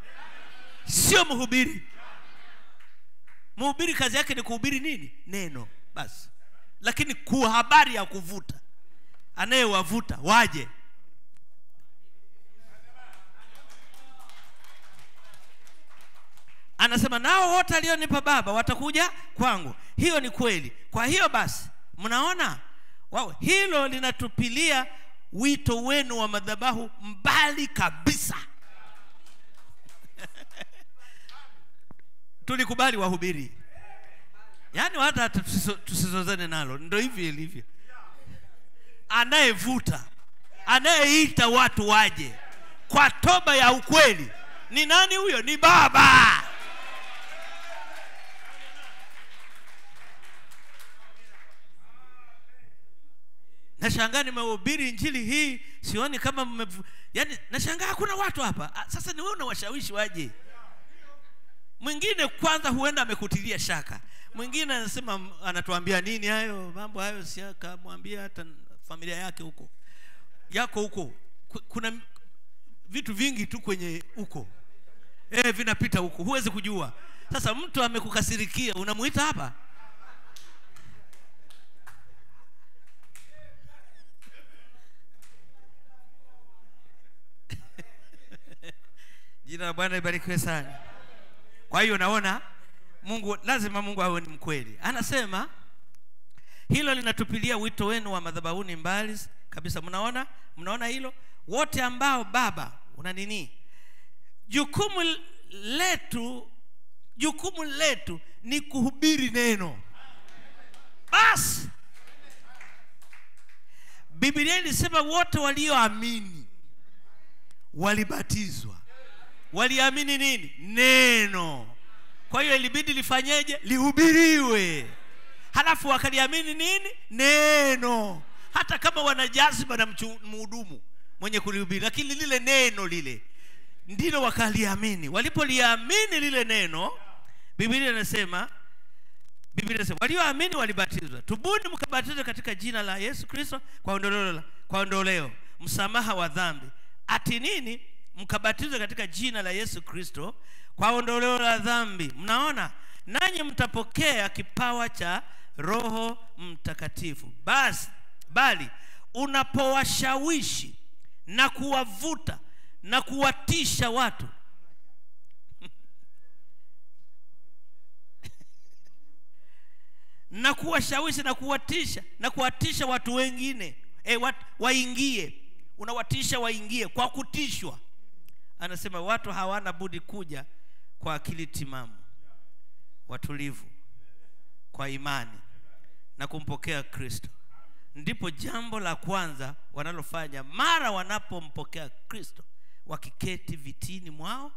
sio mhubiri. Mhubiri kazi yake ni kuhubiri nini? Neno basi. Lakini kuhabari habari ya kuvuta. Anayewavuta waje anasema nao wote alionipa baba watakuja kwangu. Hiyo ni kweli. Kwa hiyo basi mnaona? Wow, hilo linatupilia wito wenu wa madhabahu mbali kabisa. Tulikubali wahubiri. Yaani hata tusiso- tusizozane nalo. Ndo hivi ilivyo. Anayevuta anayeita watu waje kwa toba ya ukweli ni nani huyo? Ni baba nashangaa nimehubiri injili hii sioni kama mmevu... yani nashangaa hakuna watu hapa. Ah, sasa ni wewe unawashawishi waje? Mwingine kwanza huenda amekutilia shaka. Mwingine anasema anatuambia nini hayo? Mambo hayo siakamwambia hata familia yake huko. Yako huko. Kuna vitu vingi tu kwenye huko. E, vinapita huko. Huwezi kujua. Sasa mtu amekukasirikia unamuita hapa jina la bwana libarikiwe sana. Kwa hiyo naona mungu lazima mungu awe ni mkweli. Anasema hilo linatupilia wito wenu wa madhabahuni mbali kabisa. Mnaona? Mnaona hilo? Wote ambao baba una nini? Jukumu letu jukumu letu ni kuhubiri neno. Basi! Biblia ilisema wote walioamini walibatizwa waliamini nini? Neno. Kwa hiyo ilibidi lifanyeje? Lihubiriwe. Halafu wakaliamini nini? Neno. Hata kama wanajaziba na mhudumu mwenye kulihubiri lakini lile neno lile ndilo wakaliamini. Walipoliamini lile neno biblia inasema biblia inasema walioamini walibatizwa. Tubuni mkabatizwe katika jina la yesu kristo kwa ondoleo, kwa ondoleo msamaha wa dhambi. Ati nini mkabatizwe katika jina la yesu kristo kwa ondoleo la dhambi. Mnaona? Nanyi mtapokea kipawa cha roho mtakatifu. Basi bali unapowashawishi na kuwavuta na kuwatisha watu. Na kuwashawishi na kuwatisha na kuwatisha watu wengine. E, wat, waingie. Unawatisha waingie kwa kutishwa anasema watu hawana budi kuja kwa akili timamu watulivu kwa imani na kumpokea kristo. Ndipo jambo la kwanza wanalofanya mara wanapompokea kristo wakiketi vitini mwao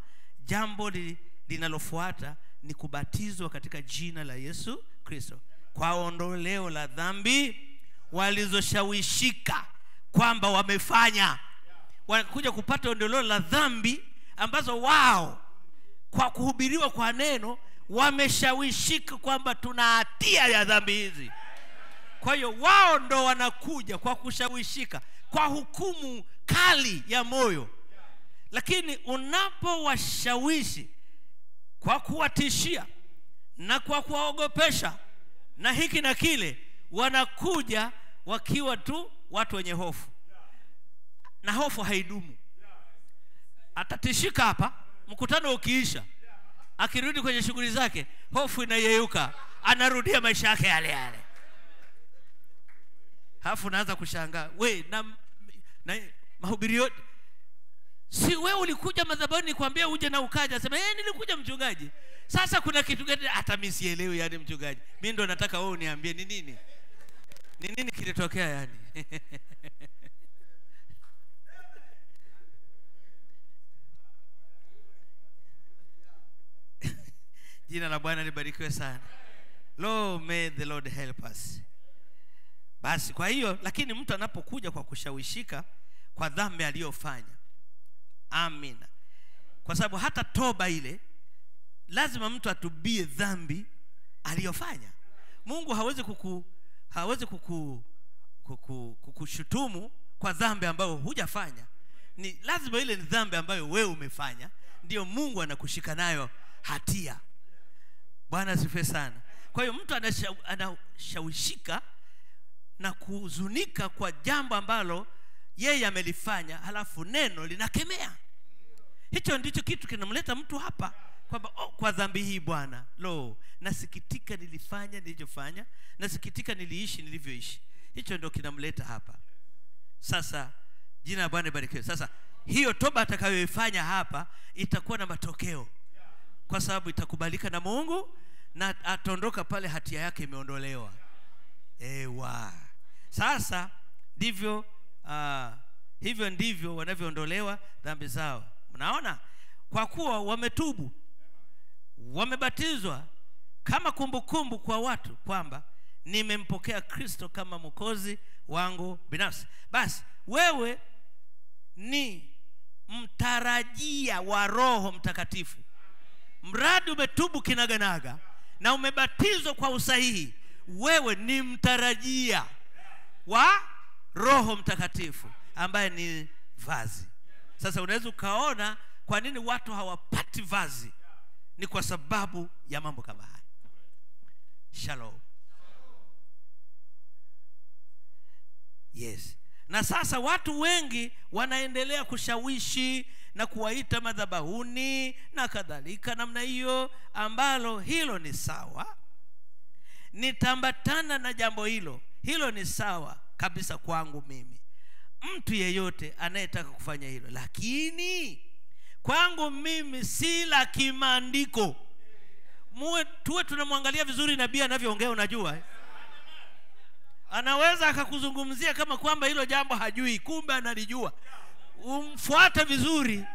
jambo li, linalofuata ni kubatizwa katika jina la yesu kristo. Kwa ondoleo la dhambi walizoshawishika kwamba wamefanya wanakuja kupata ondoleo la dhambi ambazo wao kwa kuhubiriwa kwa neno wameshawishika kwamba tuna hatia ya dhambi hizi. Kwa hiyo wao ndo wanakuja kwa kushawishika kwa hukumu kali ya moyo. Lakini unapowashawishi kwa kuwatishia na kwa kuwaogopesha na hiki na kile wanakuja wakiwa tu watu wenye hofu na hofu haidumu. Atatishika hapa mkutano ukiisha akirudi kwenye shughuli zake hofu inayeyuka anarudia maisha yake yale yale. Halafu unaanza kushangaa we na, na mahubiri yote si we ulikuja madhabahu nikwambia uje na ukaja sema hey, nilikuja mchungaji. Sasa kuna kitu gani? Hata mi sielewi yani mchungaji. Mi ndo nataka wewe uniambie ni nini? Ni nini kilitokea yani jina la bwana libarikiwe sana. Lo, may the lord help us. Basi kwa hiyo lakini mtu anapokuja kwa kushawishika kwa dhambi aliyofanya. Amina. Kwa sababu hata toba ile lazima mtu atubie dhambi aliyofanya. Mungu hawezi kuku hawezi kuku, kuku, kukushutumu kwa dhambi ambayo hujafanya. Ni lazima ile ni dhambi ambayo wewe umefanya ndio mungu anakushika nayo hatia bwana asifiwe sana. Kwa hiyo mtu anashawishika na kuhuzunika kwa jambo ambalo yeye amelifanya halafu neno linakemea. Hicho ndicho kitu kinamleta mtu hapa kwamba oh, kwa dhambi hii bwana. Lo nasikitika nilifanya nilichofanya nasikitika niliishi nilivyoishi. Hicho ndio kinamleta hapa. Sasa jina la bwana ibarikiwe. Sasa hiyo toba atakayoifanya hapa itakuwa na matokeo kwa sababu itakubalika na mungu na ataondoka pale hatia yake imeondolewa. Ewa. Sasa ndivyo uh, hivyo ndivyo wanavyoondolewa dhambi zao. Mnaona? Kwa kuwa wametubu wamebatizwa kama kumbukumbu kumbu kwa watu kwamba nimempokea kristo kama mwokozi wangu binafsi. Basi wewe ni mtarajia wa roho mtakatifu mradi umetubu kinaganaga na umebatizwa kwa usahihi wewe ni mtarajia wa roho mtakatifu ambaye ni vazi. Sasa unaweza ukaona kwa nini watu hawapati vazi? Ni kwa sababu ya mambo kama haya. Shalom. Yes. Na sasa watu wengi wanaendelea kushawishi na kuwaita madhabahuni na kadhalika namna hiyo ambalo hilo ni sawa. Nitambatana na jambo hilo hilo ni sawa kabisa kwangu mimi. Mtu yeyote anayetaka kufanya hilo lakini kwangu mimi si la kimaandiko. Muwe tuwe tunamwangalia vizuri nabii anavyoongea unajua. Eh? anaweza akakuzungumzia kama kwamba hilo jambo hajui kumbe analijua umfuate vizuri.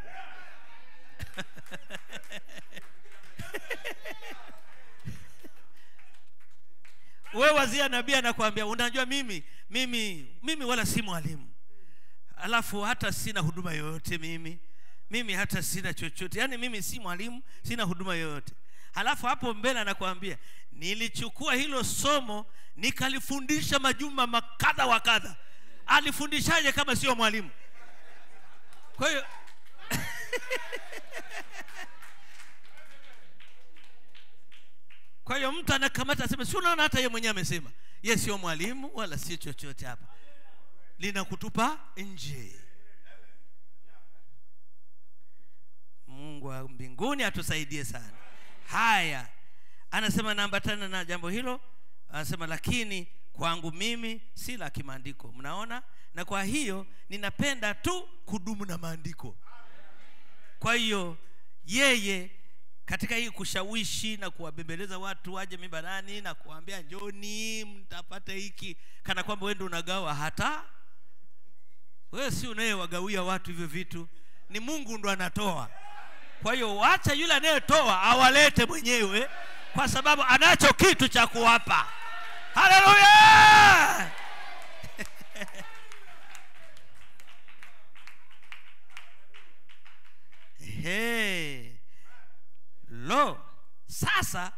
We wazia nabii anakwambia unajua mimi mimi mimi wala si mwalimu. Alafu hata sina huduma yoyote mimi. Mimi hata sina chochote. Yaani mimi si mwalimu sina huduma yoyote. Halafu hapo mbele anakuambia nilichukua hilo somo nikalifundisha majuma makadha wa kadha. Alifundishaje kama sio mwalimu kwa hiyo kwa hiyo mtu anakamata aseme si unaona hata yeye mwenyewe amesema. Ye sio mwalimu wala sio chochote hapa. Linakutupa nje. Mungu wa mbinguni atusaidie sana. Haya anasema naambatana na jambo hilo anasema lakini kwangu mimi si la kimaandiko mnaona? Na kwa hiyo ninapenda tu kudumu na maandiko. Kwa hiyo yeye katika hii kushawishi na kuwabembeleza watu waje mibarani na kuambia njoni mtapata hiki. Kana kwamba wendo unagawa hata. Wewe si unayewagawia watu hivyo vitu. Ni mungu ndo anatoa. Kwa hiyo wacha yule anayetoa awalete mwenyewe kwa sababu anacho kitu cha kuwapa haleluya hey. lo sasa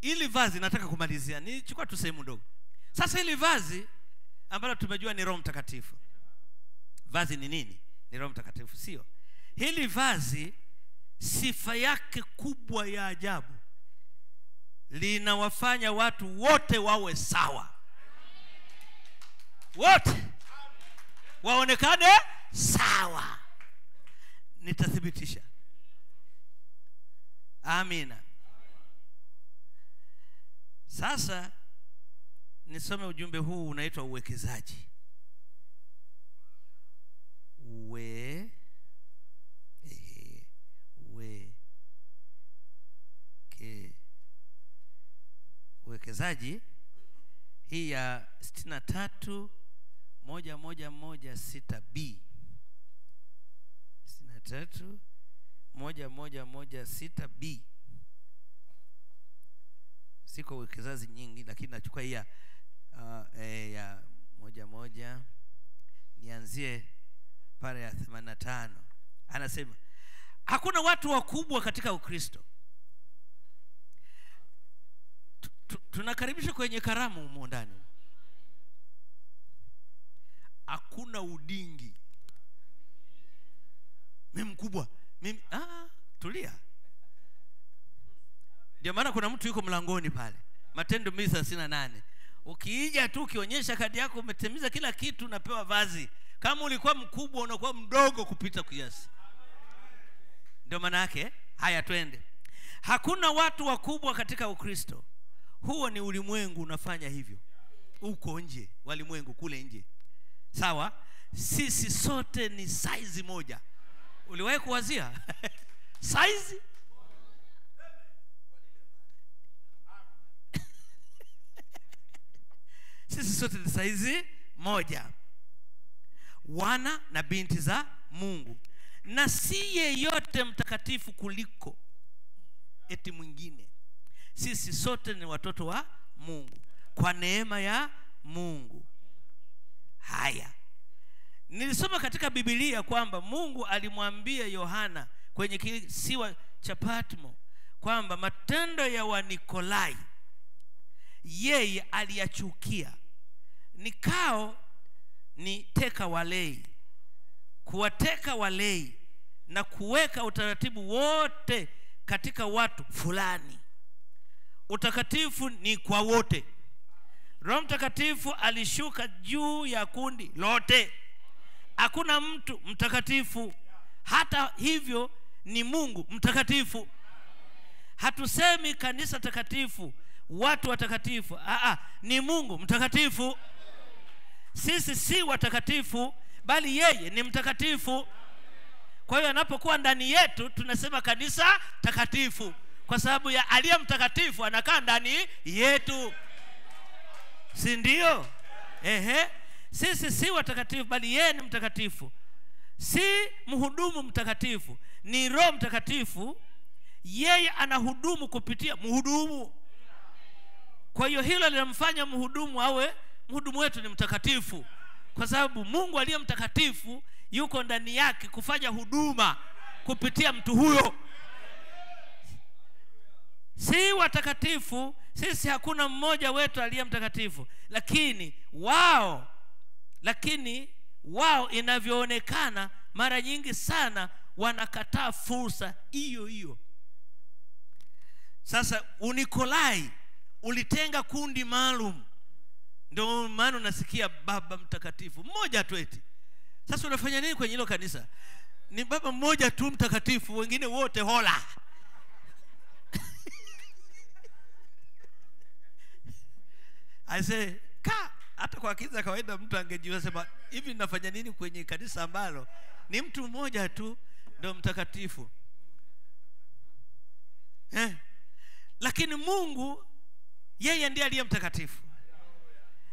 ili vazi nataka kumalizia nichukua tu sehemu ndogo. Sasa ili vazi ambalo tumejua ni roho mtakatifu. Vazi ni nini? Ni roho mtakatifu sio? Hili vazi sifa yake kubwa ya ajabu linawafanya watu wote wawe sawa. Wote. Waonekane sawa. Nitathibitisha. Amina. Sasa nisome ujumbe huu unaitwa uwekezaji. We ehe, we ke uwekezaji. Hii ya sitini na tatu moja moja moja sita b. sitini na tatu moja moja moja sita b. Siko uwekezaji nyingi lakini nachukua hii ya uh, e, ya moja moja. Nianzie pale ya themanini na tano. Anasema hakuna watu wakubwa katika ukristo Tu- tu- kwenye karamu humo ndani. Hakuna udingi. Mi mkubwa. Mimi ah, tulia. Ndio maana kuna mtu yuko mlangoni pale. Matendo mii thelathini na nane. Ukiija tu ukionyesha kadi yako umetimiza kila kitu unapewa vazi. Kama ulikuwa mkubwa unakuwa mdogo kupita kiasi. Ndio maana yake haya twende. Hakuna watu wakubwa katika ukristo huo ni ulimwengu unafanya hivyo. Uko nje walimwengu kule nje. Sawa? Sisi sote ni saizi moja. Uliwahi kuwazia? Saizi sisi sote ni saizi moja. Wana na binti za mungu. Na si yeyote mtakatifu kuliko eti mwingine sisi sote ni watoto wa mungu. Kwa neema ya mungu. Haya. Nilisoma katika bibilia kwamba mungu alimwambia yohana kwenye kisiwa cha patmo kwamba matendo ya wanikolai yeye aliyachukia. Nikao ni teka walei. Kuwateka walei na kuweka utaratibu wote katika watu fulani utakatifu ni kwa wote. Roho mtakatifu alishuka juu ya kundi lote. Hakuna mtu mtakatifu. Hata hivyo ni mungu mtakatifu. Hatusemi kanisa takatifu watu watakatifu. Aa, ni mungu mtakatifu. Sisi si watakatifu bali yeye ni mtakatifu. Kwa hiyo anapokuwa ndani yetu tunasema kanisa takatifu kwa sababu ya aliye mtakatifu anakaa ndani yetu. Si ndio? Ehe. Sisi si watakatifu bali yeye ni mtakatifu. Si mhudumu mtakatifu ni roho mtakatifu. Yeye anahudumu kupitia mhudumu. Kwa hiyo hilo linamfanya mhudumu awe mhudumu wetu ni mtakatifu. Kwa sababu mungu aliye mtakatifu yuko ndani yake kufanya huduma kupitia mtu huyo si watakatifu sisi hakuna mmoja wetu aliye mtakatifu. Lakini wao lakini wao inavyoonekana mara nyingi sana wanakataa fursa hiyo hiyo. Sasa unikolai ulitenga kundi maalum. Ndio maana unasikia baba mtakatifu mmoja tu eti. Sasa unafanya nini kwenye hilo kanisa? Ni baba mmoja tu mtakatifu wengine wote hola aise ka hata kwa akili za kawaida mtu angejua sema hivi nafanya nini kwenye kanisa ambalo ni mtu mmoja tu ndio mtakatifu? Eh? lakini mungu yeye ndiye aliye mtakatifu.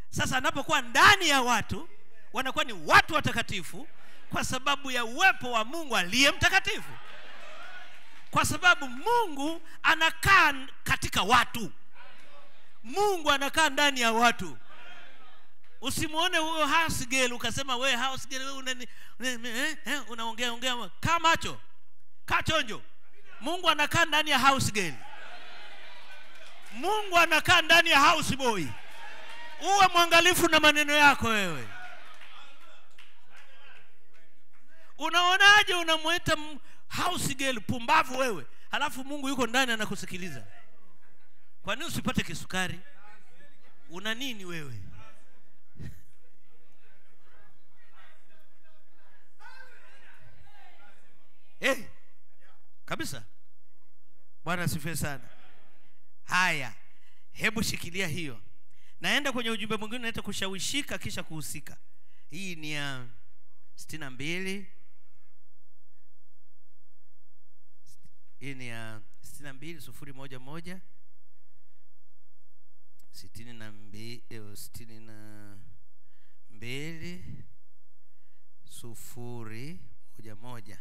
Sasa anapokuwa ndani ya watu wanakuwa ni watu watakatifu kwa sababu ya uwepo wa mungu aliye mtakatifu. Kwa sababu mungu anakaa katika watu mungu anakaa ndani ya watu. Usimwone huyo housegirl ukasema we housegirl we unani- eh, eh, unaongea ongea kaa macho. Kaa chonjo mungu anakaa ndani ya house girl mungu anakaa ndani ya house boy. Uwe mwangalifu na maneno yako wewe. Unaonaje unamwita house girl pumbavu wewe halafu mungu yuko ndani anakusikiliza kwa nini usipate kisukari? Una nini wewe? Hey, kabisa. Bwana asifiwe sana. Haya hebu shikilia hiyo. Naenda kwenye ujumbe mwingine naita kushawishika kisha kuhusika. Hii ni ya sitini na mbili. Hii ni ya sitini na mbili sufuri moja moja sitini na mbili eh, sitini na mbili sufuri moja moja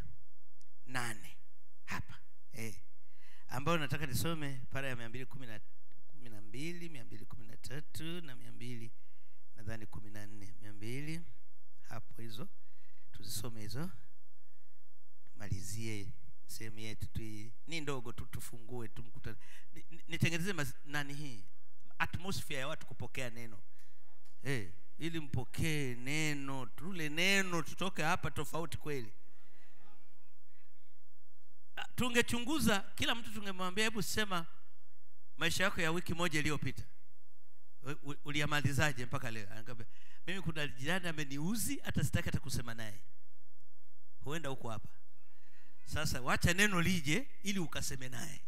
nane. Hapa eh, ambayo nataka nisome para ya mia mbili kumi na kumi na mbili mia mbili kumi na tatu na mia mbili nadhani kumi na nne. Mia mbili hapo hizo. Tuzisome hizo. Tumalizie sehemu yetu tu ni ndogo tu tufungue tu nitengeneze nani hii atmosphere ya watu kupokea neno. Hey, ili mpokee neno tule neno tutoke hapa tofauti kweli. Ah, tungechunguza kila mtu tungemwambia hebu sema maisha yako ya wiki moja iliyopita. Uliyamalizaje mpaka leo? Mimi kuna jirani ameniuzi hata sitaki hata kusema naye. Huenda huko hapa. Sasa wacha neno lije ili ukaseme naye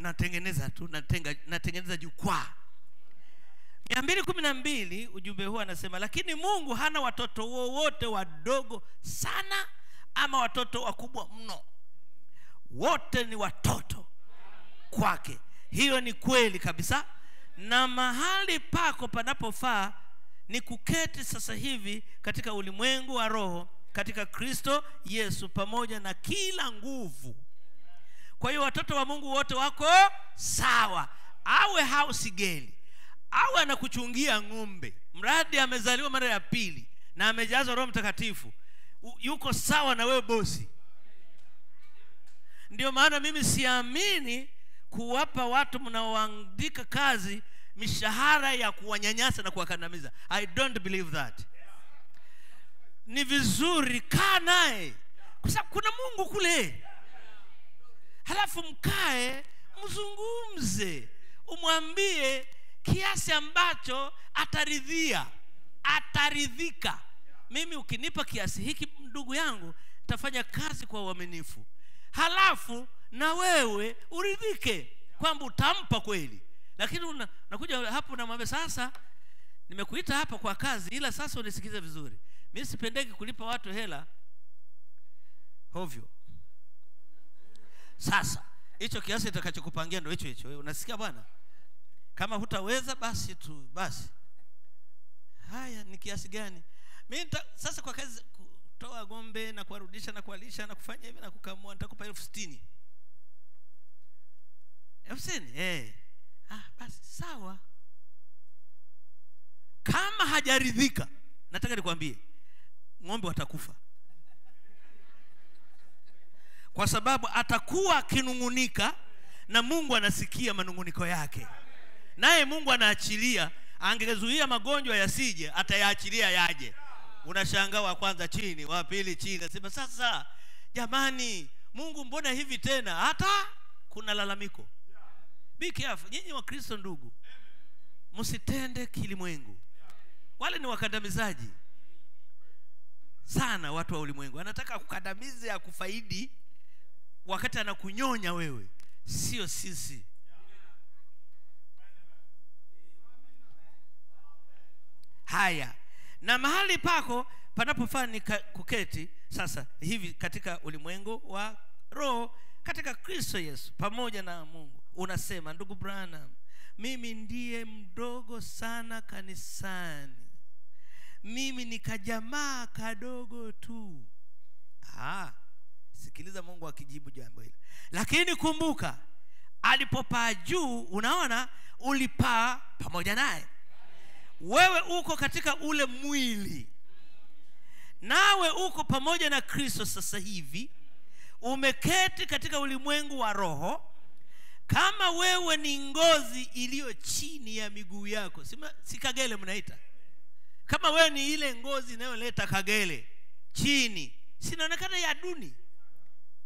natengeneza tu natenga, natengeneza jukwaa. Mia mbili kumi na mbili ujumbe huu anasema lakini mungu hana watoto wowote wadogo sana ama watoto wakubwa mno. Wote ni watoto kwake. Hiyo ni kweli kabisa. Na mahali pako panapofaa ni kuketi sasa hivi katika ulimwengu wa roho katika kristo yesu pamoja na kila nguvu kwa hiyo watoto wa mungu wote wako sawa. Awe hausigeli awe anakuchungia ng'ombe. Mradi amezaliwa mara ya pili na amejazwa roho mtakatifu yuko sawa na wewe bosi. Ndio maana mimi siamini kuwapa watu mnaoandika kazi mishahara ya kuwanyanyasa na kuwakandamiza. I don't believe that. Ni vizuri kaa naye. Kwa sababu kuna mungu kule halafu mkae mzungumze. Umwambie kiasi ambacho ataridhia. Ataridhika. Mimi ukinipa kiasi hiki ndugu yangu tafanya kazi kwa uaminifu. Halafu na wewe uridhike kwamba utampa kweli. Lakini una, nakuja hapo unamwambia sasa nimekuita hapa kwa kazi ila sasa unisikize vizuri. Mi sipendeki kulipa watu hela hovyo sasa hicho kiasi itakachokupangia ndo hicho hicho. Unasikia bwana? Kama hutaweza basi tu basi. Haya ni kiasi gani? Mi sasa kwa kazi kutoa ng'ombe na kuwarudisha na kualisha na kufanya hivi na kukamua nitakupa elfu sitini. Elfu sitini hey. ah, basi sawa. Kama hajaridhika nataka nikwambie ng'ombe watakufa kwa sababu atakuwa akinung'unika na mungu anasikia manung'uniko yake. Naye mungu anaachilia angezuia magonjwa yasije atayaachilia yaje. Unashangaa wa kwanza chini wa pili chini nasema sasa jamani mungu mbona hivi tena? Hata kuna lalamiko. Be careful. Nyinyi wa kristo ndugu msitende kilimwengu. Wale ni wakandamizaji. Sana watu wa ulimwengu. Anataka kukandamize akufaidi wakati anakunyonya wewe sio sisi. Haya. Na mahali pako panapofaa ni kuketi sasa hivi katika ulimwengu wa roho katika kristo yesu pamoja na mungu. Unasema ndugu branham mimi ndiye mdogo sana kanisani. Mimi ni kajamaa kadogo tu. Aha, sikiliza mungu akijibu jambo hili. Lakini kumbuka alipopaa juu unaona ulipaa pamoja naye. Wewe uko katika ule mwili. Nawe uko pamoja na kristo sasa hivi. Umeketi katika ulimwengu wa roho. Kama wewe ni ngozi iliyo chini ya miguu yako Sima, si kagele mnaita? Kama wewe ni ile ngozi inayoleta kagele chini sinaonekana ya duni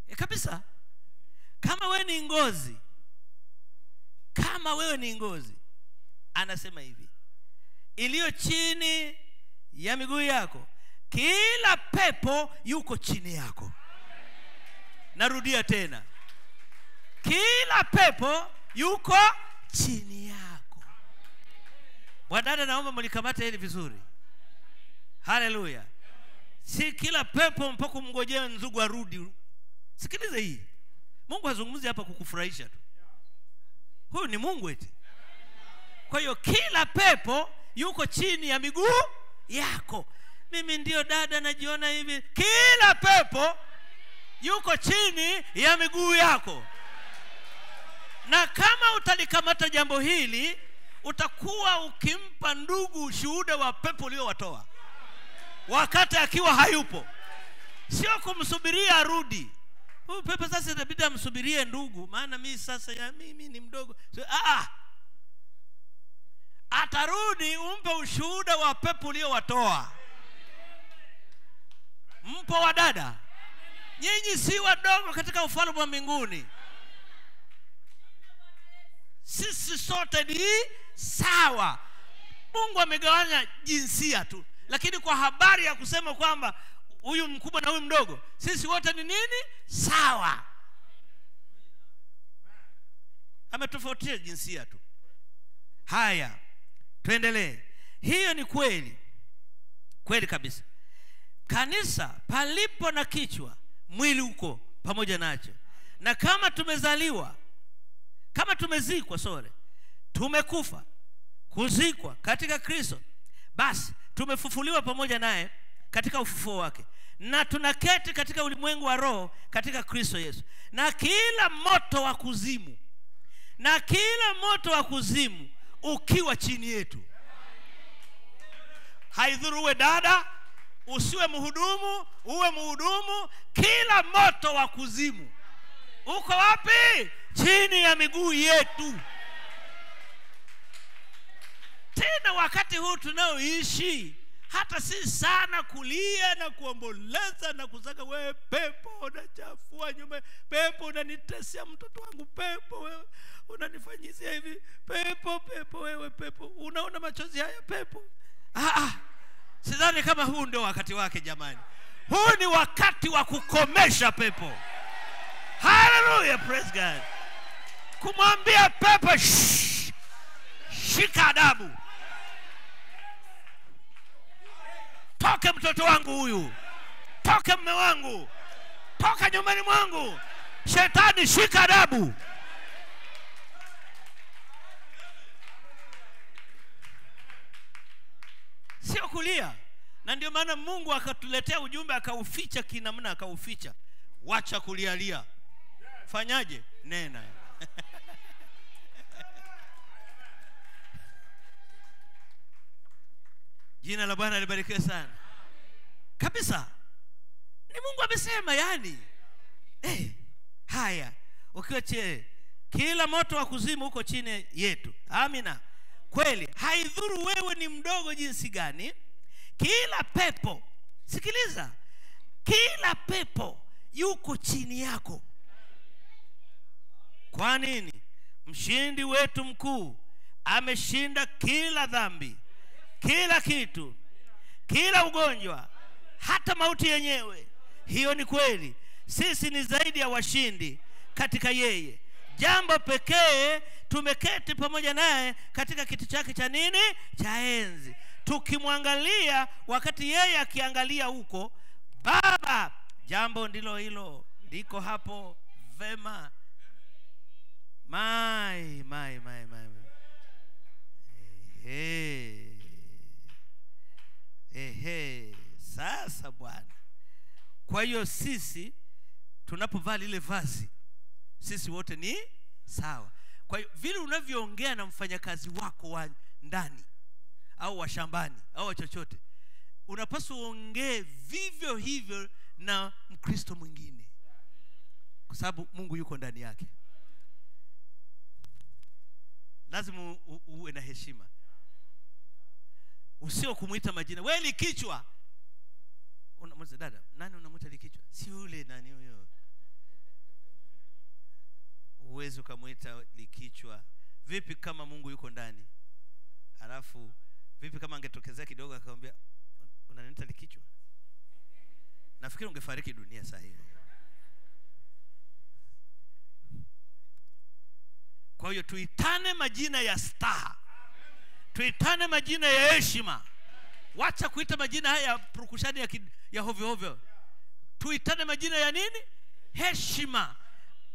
e kabisa. Kama wewe ni ngozi kama wewe ni ngozi anasema hivi. Iliyo chini ya miguu yako kila pepo yuko chini yako. Narudia tena. Kila pepo yuko chini yako. Wadada naomba mlikamata hili vizuri. Haleluya. Si kila pepo mpaka mngojea nzugu arudi sikiliza hii. Mungu hazungumzi hapa kukufurahisha tu. Huyu ni mungu eti. Kwa hiyo kila pepo yuko chini ya miguu yako. Mimi ndio dada najiona hivi. Kila pepo yuko chini ya miguu yako. Na kama utalikamata jambo hili utakuwa ukimpa ndugu ushuhuda wa pepo uliowatoa. Wakati akiwa hayupo. Sio kumsubiria arudi huyu pepo sasa inabidi amsubirie ndugu maana mi sasa ya mimi ni mdogo. So, ah, atarudi umpe ushuhuda wa pepo uliowatoa. Mpo wa dada? Nyinyi si wadogo katika ufalme wa mbinguni. Sisi sote ni sawa. Mungu amegawanya jinsia tu lakini kwa habari ya kusema kwamba huyu mkubwa na huyu mdogo sisi wote ni nini? Sawa. Ametofautia jinsia tu. Haya tuendelee. Hiyo ni kweli. Kweli kabisa. Kanisa palipo na kichwa mwili uko pamoja nacho. Na kama tumezaliwa kama tumezikwa sore tumekufa kuzikwa katika kristo basi tumefufuliwa pamoja naye katika ufufuo wake na tunaketi katika ulimwengu wa roho katika kristo yesu. Na kila moto wa kuzimu na kila moto wa kuzimu ukiwa chini yetu. Haidhuru uwe dada usiwe mhudumu uwe mhudumu kila moto wa kuzimu. Uko wapi? Chini ya miguu yetu. Tena wakati huu tunaoishi hata si sana kulia na kuomboleza na kusaka wewe pepo unachafua nyumba pepo unanitesia mtoto wangu pepo wewe unanifanyizia hivi pepo pepo wewe pepo. Unaona machozi haya pepo? Ah, ah. sidhani kama huu ndio wakati wake jamani. Huu ni wakati wa kukomesha pepo. Haleluya praise god. Kumwambia pepo "Shh, shika adabu toke mtoto wangu huyu. Toke mme wangu. Toka nyumbani mwangu. Shetani shika adabu. Sio kulia. Na ndio maana mungu akatuletea ujumbe akauficha kinamna akauficha. Wacha kulialia. Fanyaje? Nena jina la bwana libarikiwe sana. Kabisa. Ni mungu amesema yani hey, haya. Ukiwa che kila moto wa kuzimu huko chini yetu. Amina. Kweli haidhuru wewe ni mdogo jinsi gani. Kila pepo sikiliza. Kila pepo yuko chini yako. Kwa nini? Mshindi wetu mkuu ameshinda kila dhambi kila kitu kila ugonjwa hata mauti yenyewe hiyo ni kweli. Sisi ni zaidi ya washindi katika yeye. Jambo pekee tumeketi pamoja naye katika kiti chake cha nini? Cha enzi. Tukimwangalia wakati yeye akiangalia huko baba jambo ndilo hilo liko hapo vema. Mai mai mai mai hey. Ehe, sasa Bwana. Kwa hiyo sisi tunapovaa lile vazi sisi wote ni sawa. Kwa hiyo vile unavyoongea na mfanyakazi wako wa ndani au wa shambani au wa chochote, unapaswa uongee vivyo hivyo na Mkristo mwingine, kwa sababu Mungu yuko ndani yake. Lazima uwe na heshima usio kumwita majina. We likichwa Unamwita dada. Nani unamwita likichwa si yule nani huyo? Huwezi ukamwita likichwa vipi kama mungu yuko ndani? Alafu vipi kama angetokezea kidogo akamwambia unaniita likichwa nafikiri ungefariki dunia saa hii. kwa hiyo tuitane majina ya staha tuitane majina ya heshima. Wacha kuita majina haya ya purukushani ya, ya hovyo hovyo. Tuitane majina ya nini? Heshima.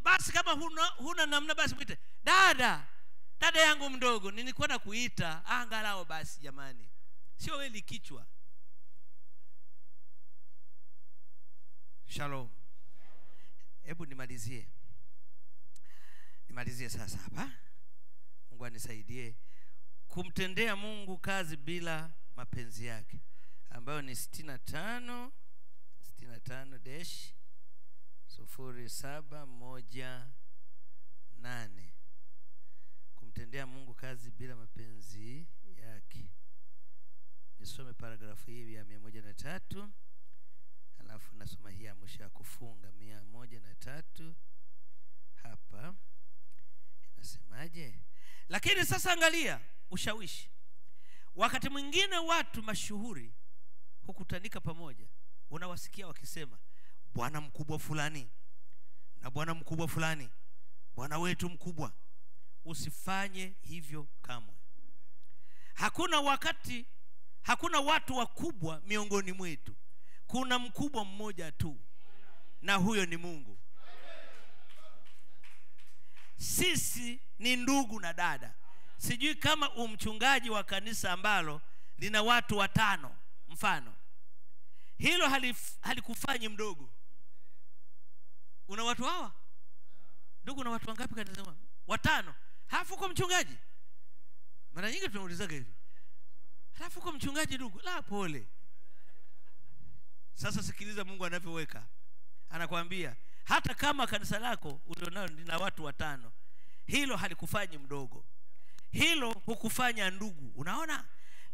Basi kama huna, huna namna basi mwite dada dada yangu mdogo nilikuwa na kuita angalao basi jamani. Sio weli kichwa. Shalom. Hebu nimalizie. Nimalizie sasa hapa. Mungu anisaidie kumtendea mungu kazi bila mapenzi yake. Ambayo ni sitini na tano sitini na tano desh sufuri saba moja nane. Kumtendea mungu kazi bila mapenzi yake. Nisome paragrafu hii ya mia moja na tatu alafu nasoma hii ya mwisho ya kufunga. Mia moja na tatu hapa. Inasemaje lakini sasa angalia ushawishi. Wakati mwingine watu mashuhuri hukutanika pamoja. Unawasikia wakisema bwana mkubwa fulani na bwana mkubwa fulani bwana wetu mkubwa usifanye hivyo kamwe. Hakuna wakati hakuna watu wakubwa miongoni mwetu. Kuna mkubwa mmoja tu na huyo ni mungu sisi ni ndugu na dada. Sijui kama umchungaji wa kanisa ambalo lina watu watano mfano. Hilo halikufanyi mdogo. Una watu hawa? Ndugu na watu wangapi kanisa watano. Halafu uko mchungaji? Mara nyingi tunaulizaga hivi. Halafu uko mchungaji ndugu? La pole. Sasa sikiliza mungu anavyoweka. Anakwambia hata kama kanisa lako ulionalo lina watu watano hilo halikufanyi mdogo. Hilo hukufanya ndugu. Unaona?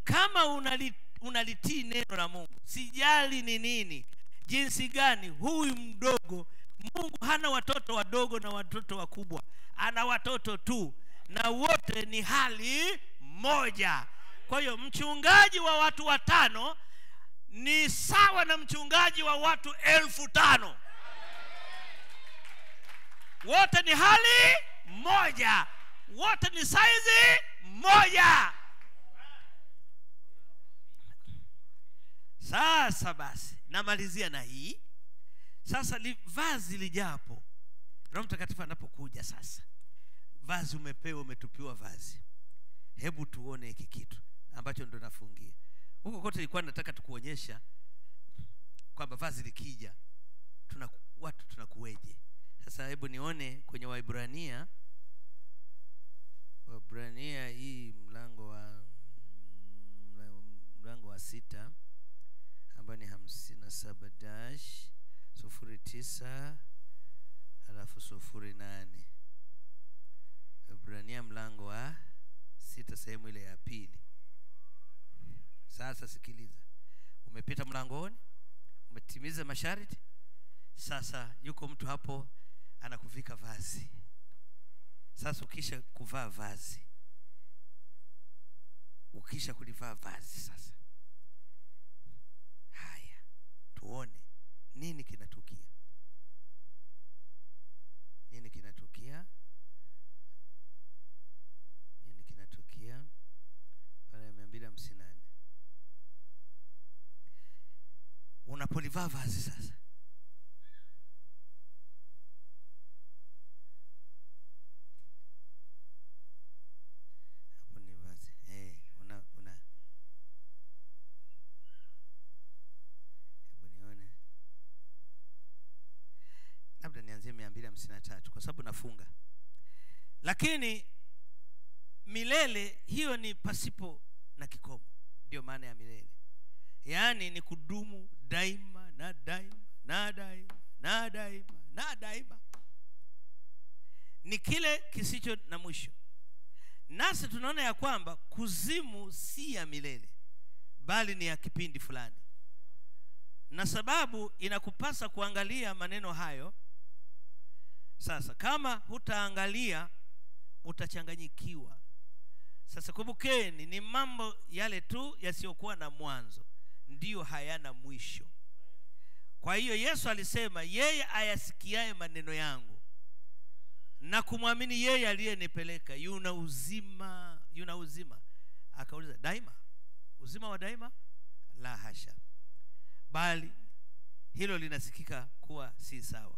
Kama unali, unalitii neno la mungu sijali ni nini jinsi gani huyu mdogo mungu hana watoto wadogo na watoto wakubwa. Ana watoto tu na wote ni hali moja. Kwa hiyo mchungaji wa watu watano ni sawa na mchungaji wa watu elfu tano wote ni hali moja. Wote ni saizi moja. Sasa basi namalizia na hii. Sasa li, vazi lijapo. Roho mtakatifu anapokuja sasa vazi umepewa umetupiwa vazi. Hebu tuone hiki kitu ambacho ndo nafungia. Huko kote ilikuwa nataka tukuonyesha kwamba vazi likija tuna watu tunakuweje sasa hebu nione kwenye waibrania waibrania hii mlango wa mlango wa sita ambayo ni hamsini na saba dash sufuri tisa halafu sufuri nane Ibrania mlango wa sita sehemu ile ya pili. Sasa sikiliza, umepita mlangoni, umetimiza masharti. Sasa yuko mtu hapo anakuvika vazi. Sasa ukisha kuvaa vazi, ukisha kulivaa vazi, sasa haya, tuone nini kinatukia, nini kinatukia? Nini kinatukia? Pale ya mia mbili hamsini na nne. Unapolivaa vazi sasa hapo ni vazi hey, una, una hebu nione hamsini na tatu kwa sababu nafunga lakini milele hiyo ni pasipo na kikomo. Ndio maana ya milele. Yaani ni kudumu daima na daima na daima na daima na daima. Ni kile kisicho na mwisho. Nasi tunaona ya kwamba kuzimu si ya milele bali ni ya kipindi fulani. Na sababu inakupasa kuangalia maneno hayo sasa kama hutaangalia utachanganyikiwa. Sasa kumbukeni ni mambo yale tu yasiyokuwa na mwanzo ndiyo hayana mwisho. Kwa hiyo yesu alisema yeye ayasikiaye maneno yangu na kumwamini yeye aliyenipeleka yuna uzima yuna uzima. Akauliza daima? Uzima wa daima? La hasha. Bali hilo linasikika kuwa si sawa.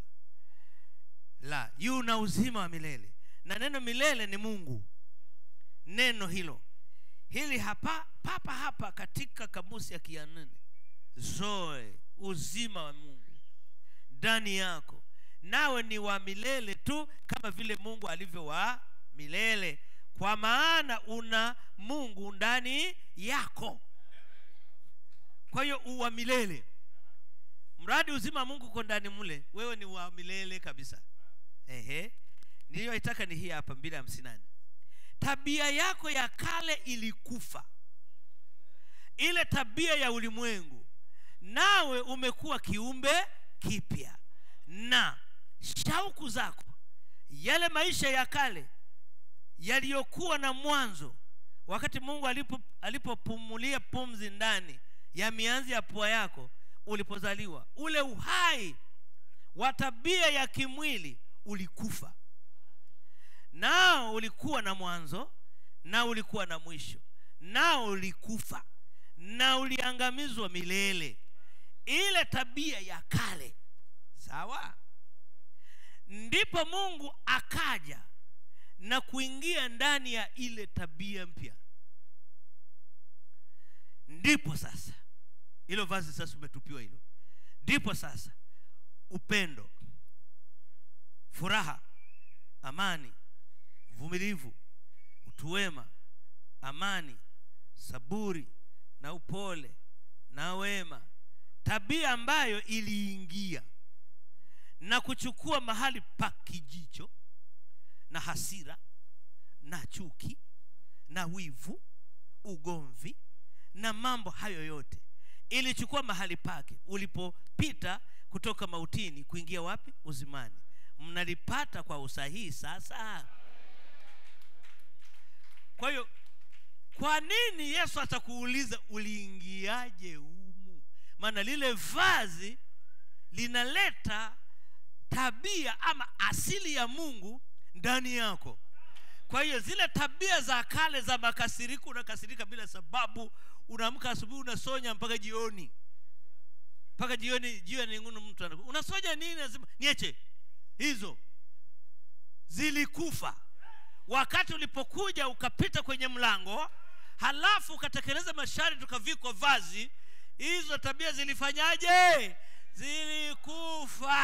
La yuna uzima wa milele na neno milele ni mungu. Neno hilo. Hili hapa papa hapa katika kamusi ya kianene. Zoe uzima wa mungu. Ndani yako. Nawe ni wa milele tu kama vile mungu alivyo wa milele. Kwa maana una mungu ndani yako. Kwa hiyo uwa milele. Mradi uzima wa mungu uko ndani mule. Wewe ni wa milele kabisa. Ehe niliyoitaka ni hii hapa mbili hamsini nane tabia yako ya kale ilikufa. Ile tabia ya ulimwengu nawe umekuwa kiumbe kipya. Na shauku zako yale maisha ya kale yaliyokuwa na mwanzo wakati mungu alipo alipopumulia pumzi ndani ya mianzi ya pua yako ulipozaliwa ule uhai wa tabia ya kimwili ulikufa nao ulikuwa na mwanzo na ulikuwa na mwisho. Nao ulikufa na uliangamizwa milele. Ile tabia ya kale sawa? Ndipo mungu akaja na kuingia ndani ya ile tabia mpya. Ndipo sasa hilo vazi sasa umetupiwa hilo. Ndipo sasa upendo furaha amani uvumilivu utuwema amani saburi na upole na wema. Tabia ambayo iliingia na kuchukua mahali pa kijicho na hasira na chuki na wivu ugomvi na mambo hayo yote ilichukua mahali pake. Ulipopita kutoka mautini kuingia wapi? Uzimani. Mnalipata kwa usahihi sasa kwa hiyo kwa nini yesu atakuuliza uliingiaje humu? Maana lile vazi linaleta tabia ama asili ya mungu ndani yako. Kwa hiyo zile tabia za kale za makasiriko unakasirika bila sababu. Unaamka asubuhi unasonya mpaka jioni. Mpaka jioni jioni ngunu mtu unasonya nini? Nasema nieche hizo zilikufa wakati ulipokuja ukapita kwenye mlango halafu ukatekeleza masharti tukavikwa vazi hizo tabia zilifanyaje? Zilikufa.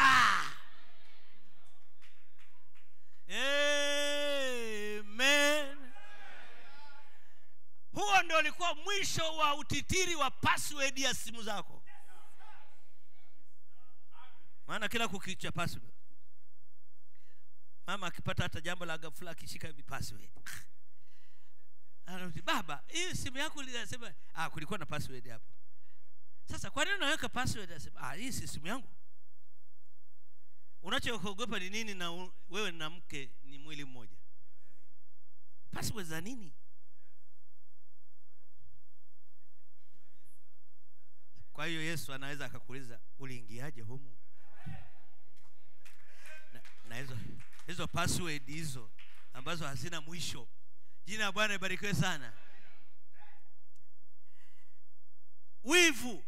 Amen. Huo ndio ulikuwa mwisho wa utitiri wa password ya simu zako. Maana kila kukicha password mama akipata hata jambo la ghafla akishika hivi password. Anarudi baba hii simu yako linasema ah kulikuwa na password hapo. Sasa kwa nini unaweka password anasema ah hii si simu yangu. Unachoogopa ni nini na wewe na mke ni mwili mmoja? Password za nini? Kwa hiyo yesu anaweza akakuuliza uliingiaje humu? Na, na hizo hizo password hizo ambazo hazina mwisho. Jina bwana ibarikiwe sana. Wivu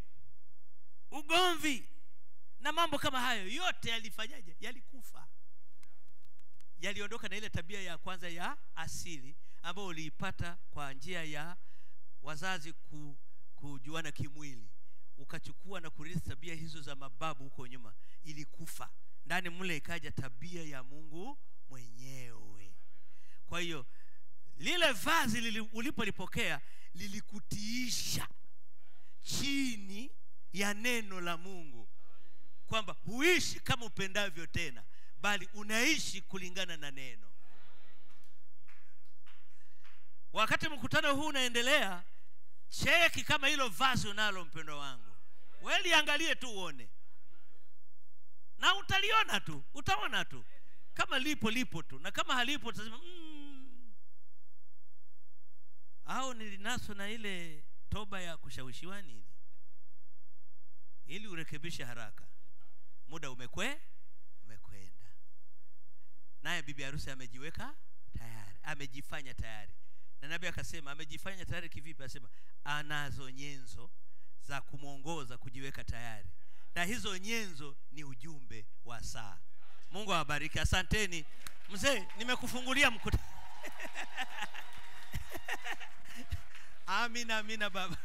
ugomvi na mambo kama hayo yote yalifanyaje? Yalikufa. Yaliondoka na ile tabia ya kwanza ya asili ambayo uliipata kwa njia ya wazazi ku, kujuana kimwili. Ukachukua na kurithi tabia hizo za mababu huko nyuma. Ilikufa ndani mle ikaja tabia ya mungu mwenyewe. Kwa hiyo lile vazi lili, ulipolipokea lilikutiisha chini ya neno la mungu kwamba huishi kama upendavyo tena bali unaishi kulingana na neno. Wakati mkutano huu unaendelea cheki kama hilo vazi unalo mpendo wangu. Weliangalie tu uone na utaliona tu utaona tu. Kama lipo lipo tu. Na kama halipo utasema mm. au nilinaswa na ile toba ya kushawishiwa nini? Ili urekebishe haraka. Muda umekwe umekwenda. Naye bibi harusi amejiweka tayari amejifanya tayari. Na nabii akasema amejifanya tayari kivipi? Asema anazo nyenzo za kumwongoza kujiweka tayari na hizo nyenzo ni ujumbe wa saa. Mungu awabariki. Asanteni. Mzee nimekufungulia mkuta. Amina amina baba.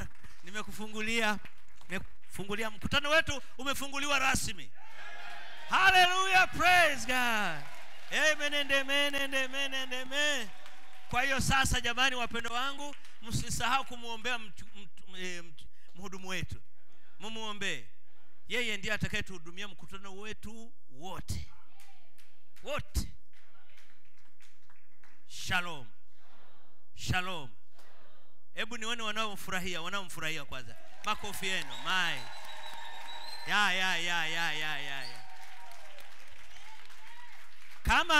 Nimekufungulia nimekufungulia mkutano wetu umefunguliwa rasmi. Haleluya praise god. Amen and amen and amen and amen. Kwa hiyo sasa jamani wapendo wangu msisahau kumwombea eh, mhudumu wetu. Mumwombee yeye ndiye atakayetuhudumia mkutano wetu wote. Wote. Shalom. Shalom. Hebu nione wanaomfurahia wanaomfurahia kwanza. Makofi yenu mai. Ya ya ya ya ya ya ya. Kama